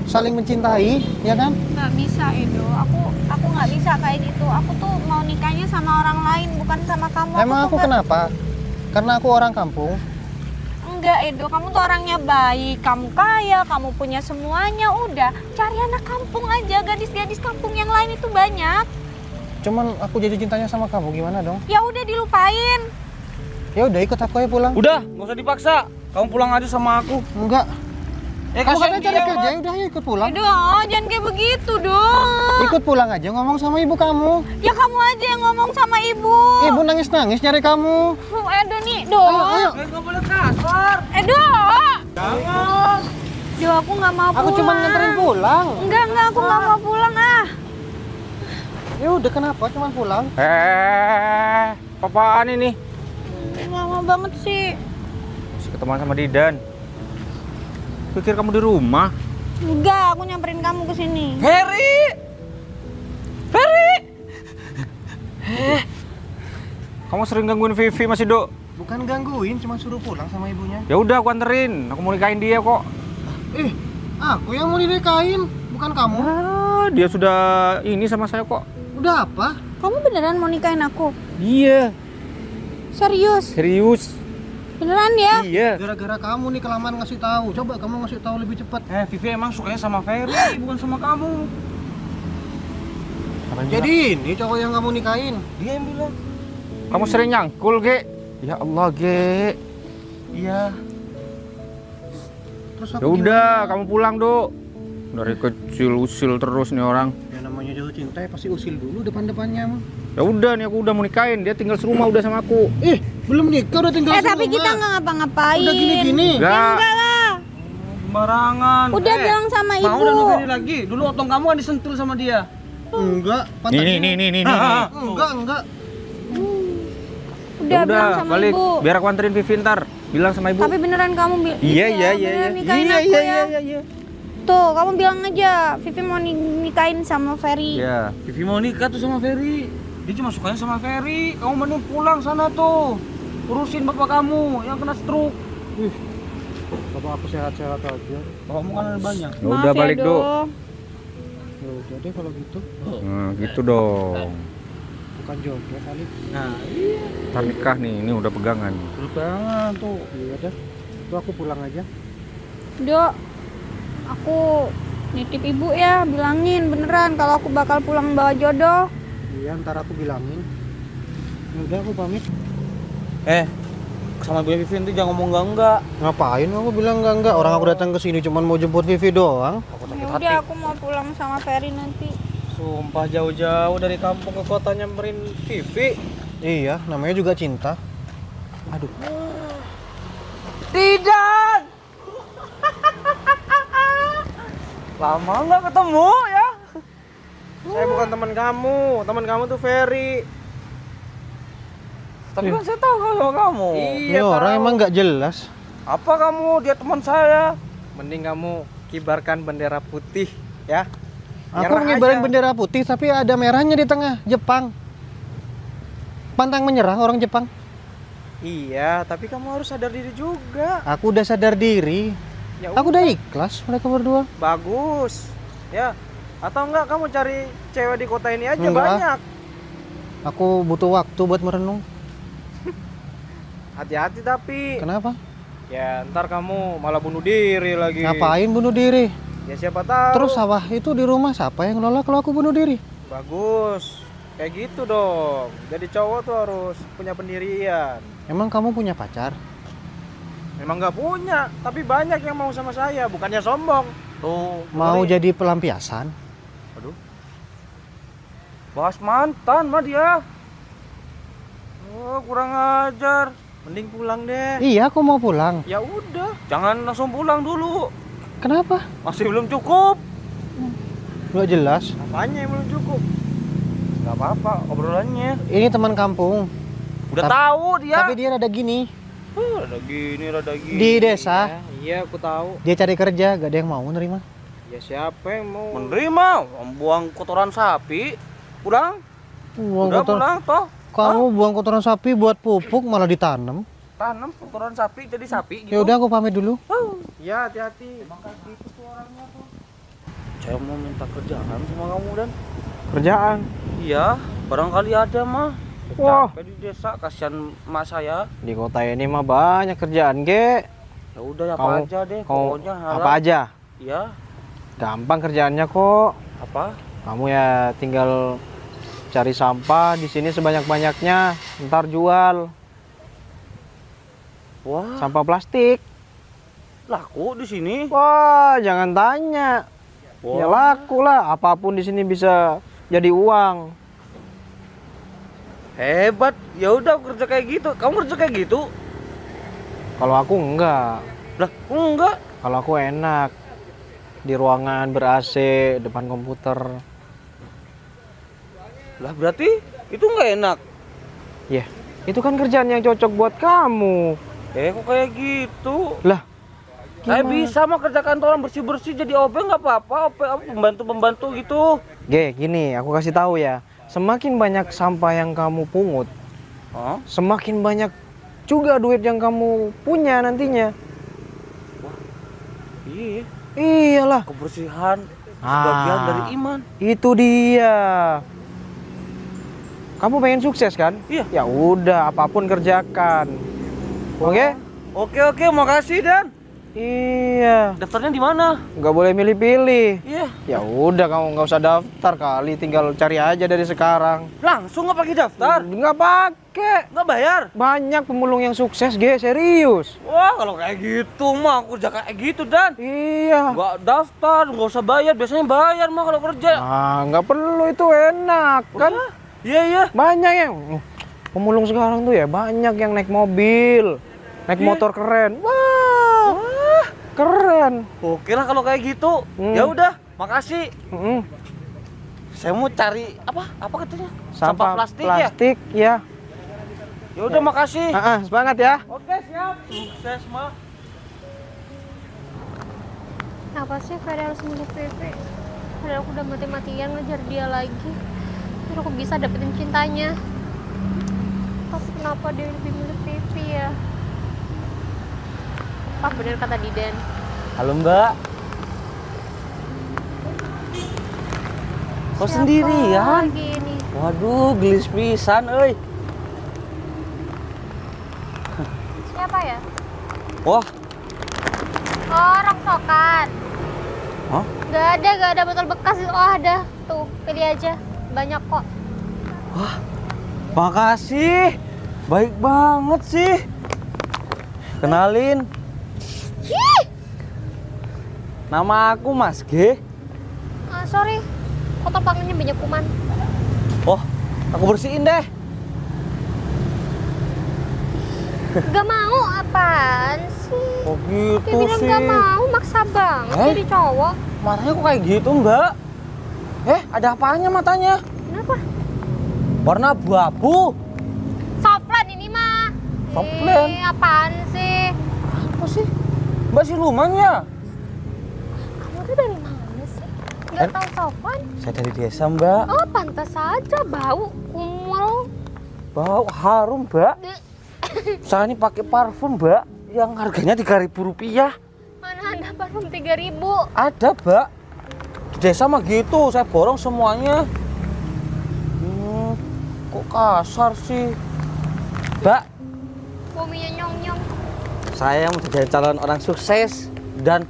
saling mencintai, ya kan? Nggak bisa, Edo. Aku aku nggak bisa kayak gitu. Aku tuh mau nikahnya sama orang lain, bukan sama kamu. Emang aku nggak- kenapa? Karena aku orang kampung. Enggak, Edo. Kamu tuh orangnya baik. Kamu kaya, kamu punya semuanya. Udah, cari anak kampung aja. Gadis-gadis kampung yang lain itu banyak. Cuman aku jadi cintanya sama kamu, gimana dong? Ya udah dilupain. Ya udah ikut aku aja pulang. Udah, nggak usah dipaksa. Kamu pulang aja sama aku. Enggak. Eh, kasihan aja cari kerja, ya udah ikut pulang. Edo, jangan kayak begitu dong. Ikut pulang aja ngomong sama ibu kamu. Ya kamu aja yang ngomong sama ibu. Ibu nangis-nangis nyari kamu. Oh, Edo nih, Do. Ayo, ayo. Eh, nggak boleh kasar. Edo. Jangan. Do, aku nggak mau Aku pulang. cuma nganterin pulang. Enggak, enggak, aku nggak mau pulang ah. Ya udah kenapa cuma pulang? Eh, apaan ini? Lama banget sih. Masih ketemuan sama Didan. Pikir kamu di rumah. Enggak, aku nyamperin kamu ke sini. Ferry! Ferry! Kamu sering gangguin Vivi masih, Dok? Bukan gangguin, cuma suruh pulang sama ibunya. Ya udah aku anterin. Aku mau nikahin dia kok. Eh, aku yang mau dinikahin, bukan kamu. Ah, dia sudah ini sama saya kok. Udah apa? Kamu beneran mau nikahin aku? Iya, Serius? serius. Beneran ya? Iya. Gara-gara kamu nih kelamaan ngasih tahu. Coba kamu ngasih tahu lebih cepat. Eh, Vivi emang sukanya sama Ferry, bukan sama kamu. Jadi ini cowok yang kamu nikahin. Dia yang bilang. Kamu sering nyangkul, Ge. Ya Allah, Ge. Iya. Terus Ya udah, kamu pulang, Dok. Dari kecil usil terus nih orang. Gimana? Ya ya pasti usil dulu depan-depannya. Mah. Ya udah nih aku udah mau nikahin. Dia tinggal serumah udah sama aku. Eh, belum nikah udah tinggal Eh, tapi serumah. kita nggak ngapa-ngapain. Udah gini-gini. Enggak. Enggak lah. Sembarangan. Udah Eh, bilang sama Mau ibu. dan Ferry lagi. Dulu otong kamu kan disentul sama dia. Enggak, Nih, pantatnya- nih, nih, nih, nih, nih. Ah, Enggak, enggak. Udah, Ya bilang sama balik. ibu. Biar aku anterin Vivi ntar. Bilang sama ibu. Tapi beneran kamu bilang. Iya, iya, iya, iya. Nikahin Iya, aku iya, ya. iya, iya, iya. Tuh, kamu bilang aja. Vivi mau ni- nikahin sama Ferry. Iya. Vivi mau nikah tuh sama Ferry. Dia cuma sukanya sama Ferry. Kamu mending pulang sana tuh. Urusin bapak kamu yang kena stroke. Bapak aku sehat-sehat aja. Bapakmu kan ada banyak. Ya udah balik, Dok. Ya udah deh kalau gitu. Nah, gitu dong. Bukan jodoh kali. Nah, iya. Ntar nikah nih, ini udah pegangan. Banget tuh. Iya dah. Itu aku pulang aja. Dok, aku Nitip ibu ya, bilangin beneran kalau aku bakal pulang bawa jodoh. Iya, ntar aku bilangin. Udah aku pamit. Eh, sama Bu Vivin tuh jangan ngomong enggak enggak. Ngapain aku bilang enggak enggak? Orang aku datang ke sini cuma mau jemput Vivi doang. Aku sakit udah hati. aku mau pulang sama Ferry nanti. Sumpah jauh-jauh dari kampung ke kota nyamperin Vivi. Iya, namanya juga cinta. Aduh. Tidak. Lama nggak ketemu ya? Saya bukan teman kamu, teman kamu tuh Ferry. Tapi kan saya tahu kalau kamu. Ini orang emang nggak jelas. Apa kamu? Dia teman saya. Mending kamu kibarkan bendera putih ya. Aku aja. bendera putih tapi ada merahnya di tengah. Jepang. Pantang menyerah orang Jepang. Iya, tapi kamu harus sadar diri juga. Aku udah sadar diri. Ya Aku udah ikhlas mereka berdua. bagus. Ya. Atau enggak kamu cari cewek di kota ini aja Enggak. banyak. Aku butuh waktu buat merenung. (laughs) Hati-hati tapi. Kenapa? Ya, ntar kamu malah bunuh diri lagi. Ngapain bunuh diri? Ya siapa tahu. Terus sawah itu di rumah siapa yang ngelola kalau aku bunuh diri? Bagus. Kayak gitu dong. Jadi cowok tuh harus punya pendirian. Emang kamu punya pacar? Memang nggak punya, tapi banyak yang mau sama saya. Bukannya sombong. Tuh, Mau sorry. jadi pelampiasan? bahas mantan mah dia. Oh, kurang ajar. Mending pulang deh. Iya, aku mau pulang. Ya udah. Jangan langsung pulang dulu. Kenapa? Masih belum cukup. Gak jelas. Apanya yang belum cukup? Gak apa-apa obrolannya. Ini teman kampung. Udah Tap- tahu dia. Tapi dia rada gini. Rada gini, rada gini. Di desa, Ya, iya, aku tahu. dia cari kerja, gak ada yang mau nerima. Ya siapa yang mau? Menerima, membuang kotoran sapi. Pulang, Buang udah kotor. pulang toh. Kamu buang kotoran sapi buat pupuk malah ditanam. Tanam kotoran sapi jadi sapi Ya gitu. udah aku pamit dulu. Ya, hati-hati. Saya mau minta kerjaan sama kamu dan. Kerjaan. Iya, barangkali ada mah. Wah. Di desa, kasihan emak saya. Di kota ini mah banyak kerjaan, Ge. Ya udah apa Kamu- aja deh, Kamu pokoknya halal. apa aja? Iya, Gampang kerjaannya kok. apa? Kamu ya tinggal cari sampah di sini sebanyak-banyaknya, ntar jual Wah, sampah plastik. laku di sini. Wah, jangan tanya. Ya Wah. laku lah, apa pun di sini bisa jadi uang. Hebat. Ya udah aku kerja kayak gitu. Kamu kerja kayak gitu? Kalau aku enggak. Lah, enggak. Kalau aku enak di ruangan ber AC depan komputer. Lah berarti itu enggak enak. Ya, itu kan kerjaan yang cocok buat kamu. Eh kok kayak gitu? Lah, Saya bisa mah kerja kantoran bersih-bersih jadi OB nggak apa-apa, OB pembantu-pembantu gitu. Ge, gini, aku kasih tahu ya. Semakin banyak sampah yang kamu pungut, Hah? semakin banyak juga duit yang kamu punya nantinya. Iya, Iyalah, kebersihan Ah. sebagian dari iman. itu dia. Kamu pengen sukses kan? Iya. Ya udah, apa pun kerjakan. Oke? Oke oke, makasih Dan. Iya, Daftarnya di mana? nggak boleh milih-pilih. Iya, Ya udah, kamu nggak usah daftar kali, tinggal cari aja dari sekarang. langsung nggak pakai daftar, Nggak pakai. nggak bayar. Banyak pemulung yang sukses, Ge, serius. Wah, kalau kayak gitu mah aku kerja kayak gitu Dan. Iya. Nggak daftar, nggak usah bayar. Biasanya bayar mah kalau kerja. Ah, nggak perlu itu enak kan? Iya iya. Banyak yang pemulung sekarang tuh ya banyak yang naik mobil, naik Iya. motor keren. Wah, keren. Oke lah kalau kayak gitu. Hmm. Ya udah, makasih. Mm, Saya mau cari apa? Apa katanya? Sampah, plastik, ya. plastik ya. Ya udah makasih. Ah, ah, semangat ya. Oke siap. Sukses mah. Kenapa sih Ferry harus milih Vivi? Padahal aku udah mati-matian ngejar dia lagi. Biar aku bisa dapetin cintanya. Tapi kenapa dia lebih milih Vivi ya? Apa bener kata Diden? Halo Mbak. Kok sendirian? Ini. Waduh, gelis pisan euy. Siapa ya? Wah, Oh, rongsokan. Hah? Gak ada, gak ada botol bekas. Oh ada, tuh pilih aja. Banyak kok. Makasih. Baik banget sih. Kenalin. Nama aku Mas G. Ah, sorry, kotor tangannya banyak kuman. Oh, aku bersihin deh. Gak mau, apaan sih? Oh Dia gitu bilang sih. gak mau, maksa banget Eh? jadi cowok. Matanya kok kayak gitu, Mbak? Eh, ada apanya matanya? Kenapa? Warna abu-abu. Soplan ini mah. Soplan? Eh, apaan sih? Mbak siluman ya? Kamu tuh dari mana sih? Gak Eh? tahu Soplan? Saya dari desa, Mbak. Oh, pantas saja bau kumul. Bau harum, Mbak. (laughs) Saya ini pakai parfum, Mbak, yang harganya 3000 rupiah. Mana ada parfum 3000 Ada, Mbak. Di desa mah gitu, saya borong semuanya. Hmm, kok kasar sih? Mbak, Buminya nyong-nyong. Saya mau jadi calon orang sukses dan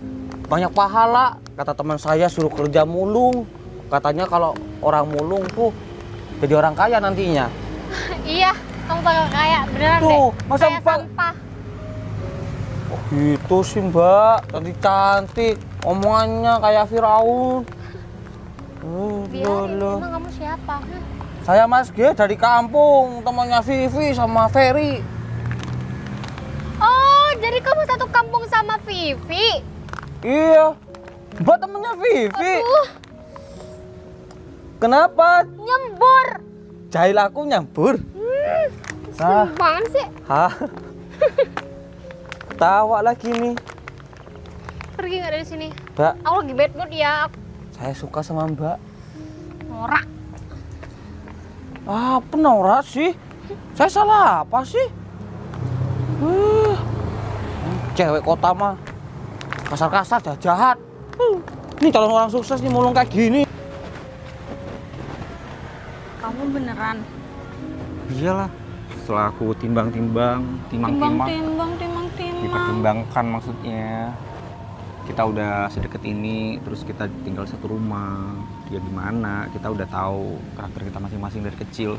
banyak pahala. Kata teman saya suruh kerja mulung. Katanya kalau orang mulung tuh jadi orang kaya nantinya. (laughs) iya, kamu bakal kaya. Beneran Tuh, deh. masa Mbak- sampah. Oh gitu sih mbak, cantik cantik, omongannya kayak Firaun. Uh, Biarin, lolo. emang kamu siapa? Saya Mas G dari kampung, temannya Vivi sama Ferry. Jadi kamu satu kampung sama Vivi? Iya, mbak temennya Vivi. Aduh, Kenapa? nyembur. Jahil aku nyambur. Serem banget sih. Hah? Ketawa lagi nih. Pergi nggak dari sini? Mbak, Aku lagi bad mood ya. Saya suka sama mbak. norak. Ah, penora sih? Saya salah apa sih? Uh, cewek kota mah kasar-kasar, jahat. jahat. Uh, ini calon orang sukses nih mulung kayak gini. Kamu beneran Iyalah. Setelah aku timbang-timbang, timbang timbang-timbang, timbang timbang timbang. dipertimbangkan maksudnya. Kita udah sedekat ini, terus kita tinggal satu rumah. Ya gimana? Kita udah tahu karakter kita masing-masing dari kecil.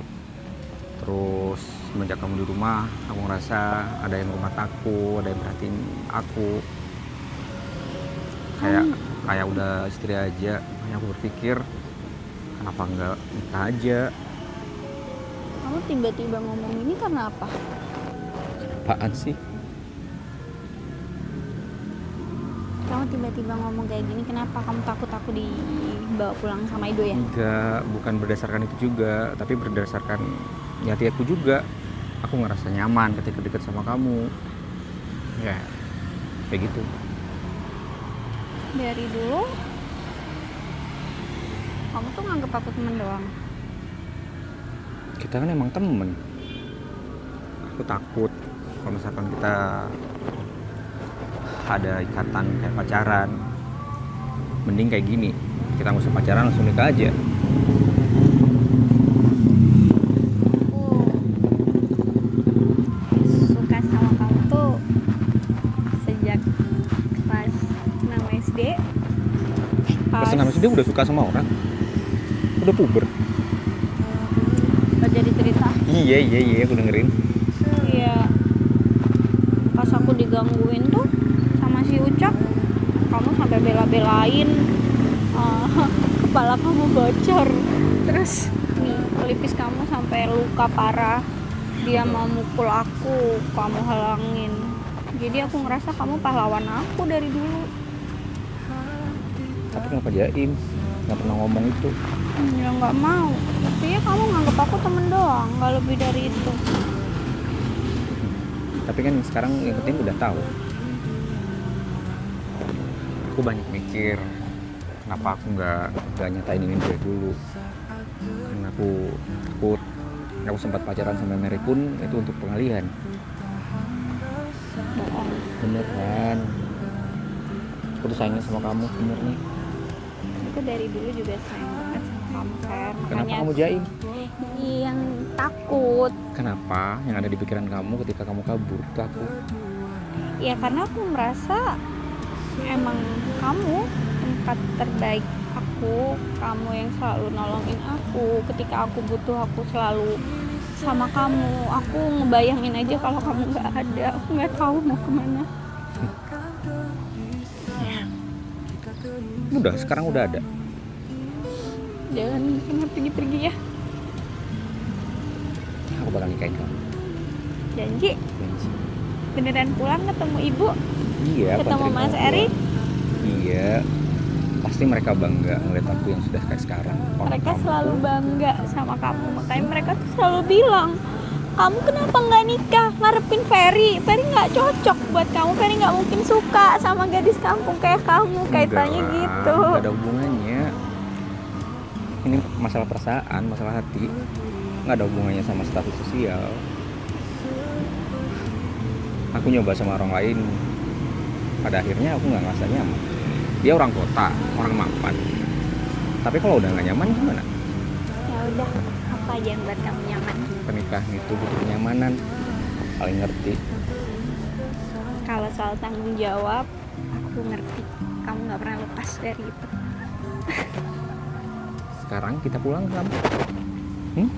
Terus semenjak kamu di rumah, aku ngerasa ada yang rumah aku, ada yang perhatiin aku. Kayak kayak udah istri aja. Makanya aku berpikir, kenapa nggak nikah aja? Kamu tiba-tiba ngomong ini karena apa? Apaan sih? Kamu tiba-tiba ngomong kayak gini kenapa? Kamu takut aku dibawa pulang sama Ido ya? Enggak, bukan berdasarkan itu juga, tapi berdasarkan ya hati aku juga. Aku ngerasa nyaman ketika dekat sama kamu. Ya, kayak gitu. Dari dulu kamu tuh nganggep aku temen doang. Kita kan emang temen. Aku takut kalau misalkan kita ada ikatan kayak pacaran. Mending kayak gini, kita nggak usah pacaran langsung nikah aja. Aku suka sama kamu tuh sejak kelas 6 SD. Dia udah suka sama orang. Udah puber. Gak jadi cerita. Iya, iya, iya, aku dengerin. Iya. Pas aku digangguin tuh sama si Ucap, kamu sampai bela-belain eh, (laughs) kepala kamu bocor. Terus nih pelipis kamu sampai luka parah. Dia mau mukul aku, kamu halangin. Jadi aku ngerasa kamu pahlawan aku dari dulu. Tapi kenapa jaim? Nggak pernah ngomong itu. Ya nggak mau. Tapi ya kamu nganggap aku temen doang, nggak lebih dari itu. tapi kan sekarang yang penting udah tahu aku banyak mikir kenapa aku nggak nggak nyatain ini dari dulu karena aku takut aku sempat pacaran sama Mary pun itu untuk pengalihan beneran aku tuh sayangnya sama kamu sebenarnya Aku dari dulu juga sayang banget sama kamu, Fer. kenapa Makanya kamu jaim? Yang takut. Kenapa? Yang ada di pikiran kamu ketika kamu kabur ke aku? Ya karena aku merasa emang kamu kakak terbaik aku. Kamu yang selalu nolongin aku. Ketika aku butuh aku selalu sama kamu. Aku ngebayangin aja kalau kamu nggak ada. Aku nggak tahu mau ke mana Udah, sekarang udah ada. jangan pernah pergi-pergi ya Aku bakal nikahin kamu. janji Janji. beneran pulang ketemu ibu Iya, ketemu mas. Erik Iya. Pasti mereka bangga ngeliat aku yang sudah kayak sekarang. Orang mereka kamu selalu bangga sama kamu makanya mereka tuh selalu bilang kamu kenapa nggak nikah ngarepin Ferry Ferry nggak cocok buat kamu Ferry nggak mungkin suka sama gadis kampung kayak kamu kaitannya Enggak gitu nggak ada hubungannya. Ini masalah perasaan, masalah hati. Nggak ada hubungannya sama status sosial. Aku nyoba sama orang lain. Pada akhirnya aku nggak ngerasa nyaman. Dia orang kota, orang mapan. Tapi kalau udah nggak nyaman gimana? ya udah apa aja yang buat kamu nyaman Pernikahan itu butuh kenyamanan. Paling ngerti. kalau soal tanggung jawab aku ngerti kamu nggak pernah lepas dari itu Sekarang kita pulang ke kampung. Hmm?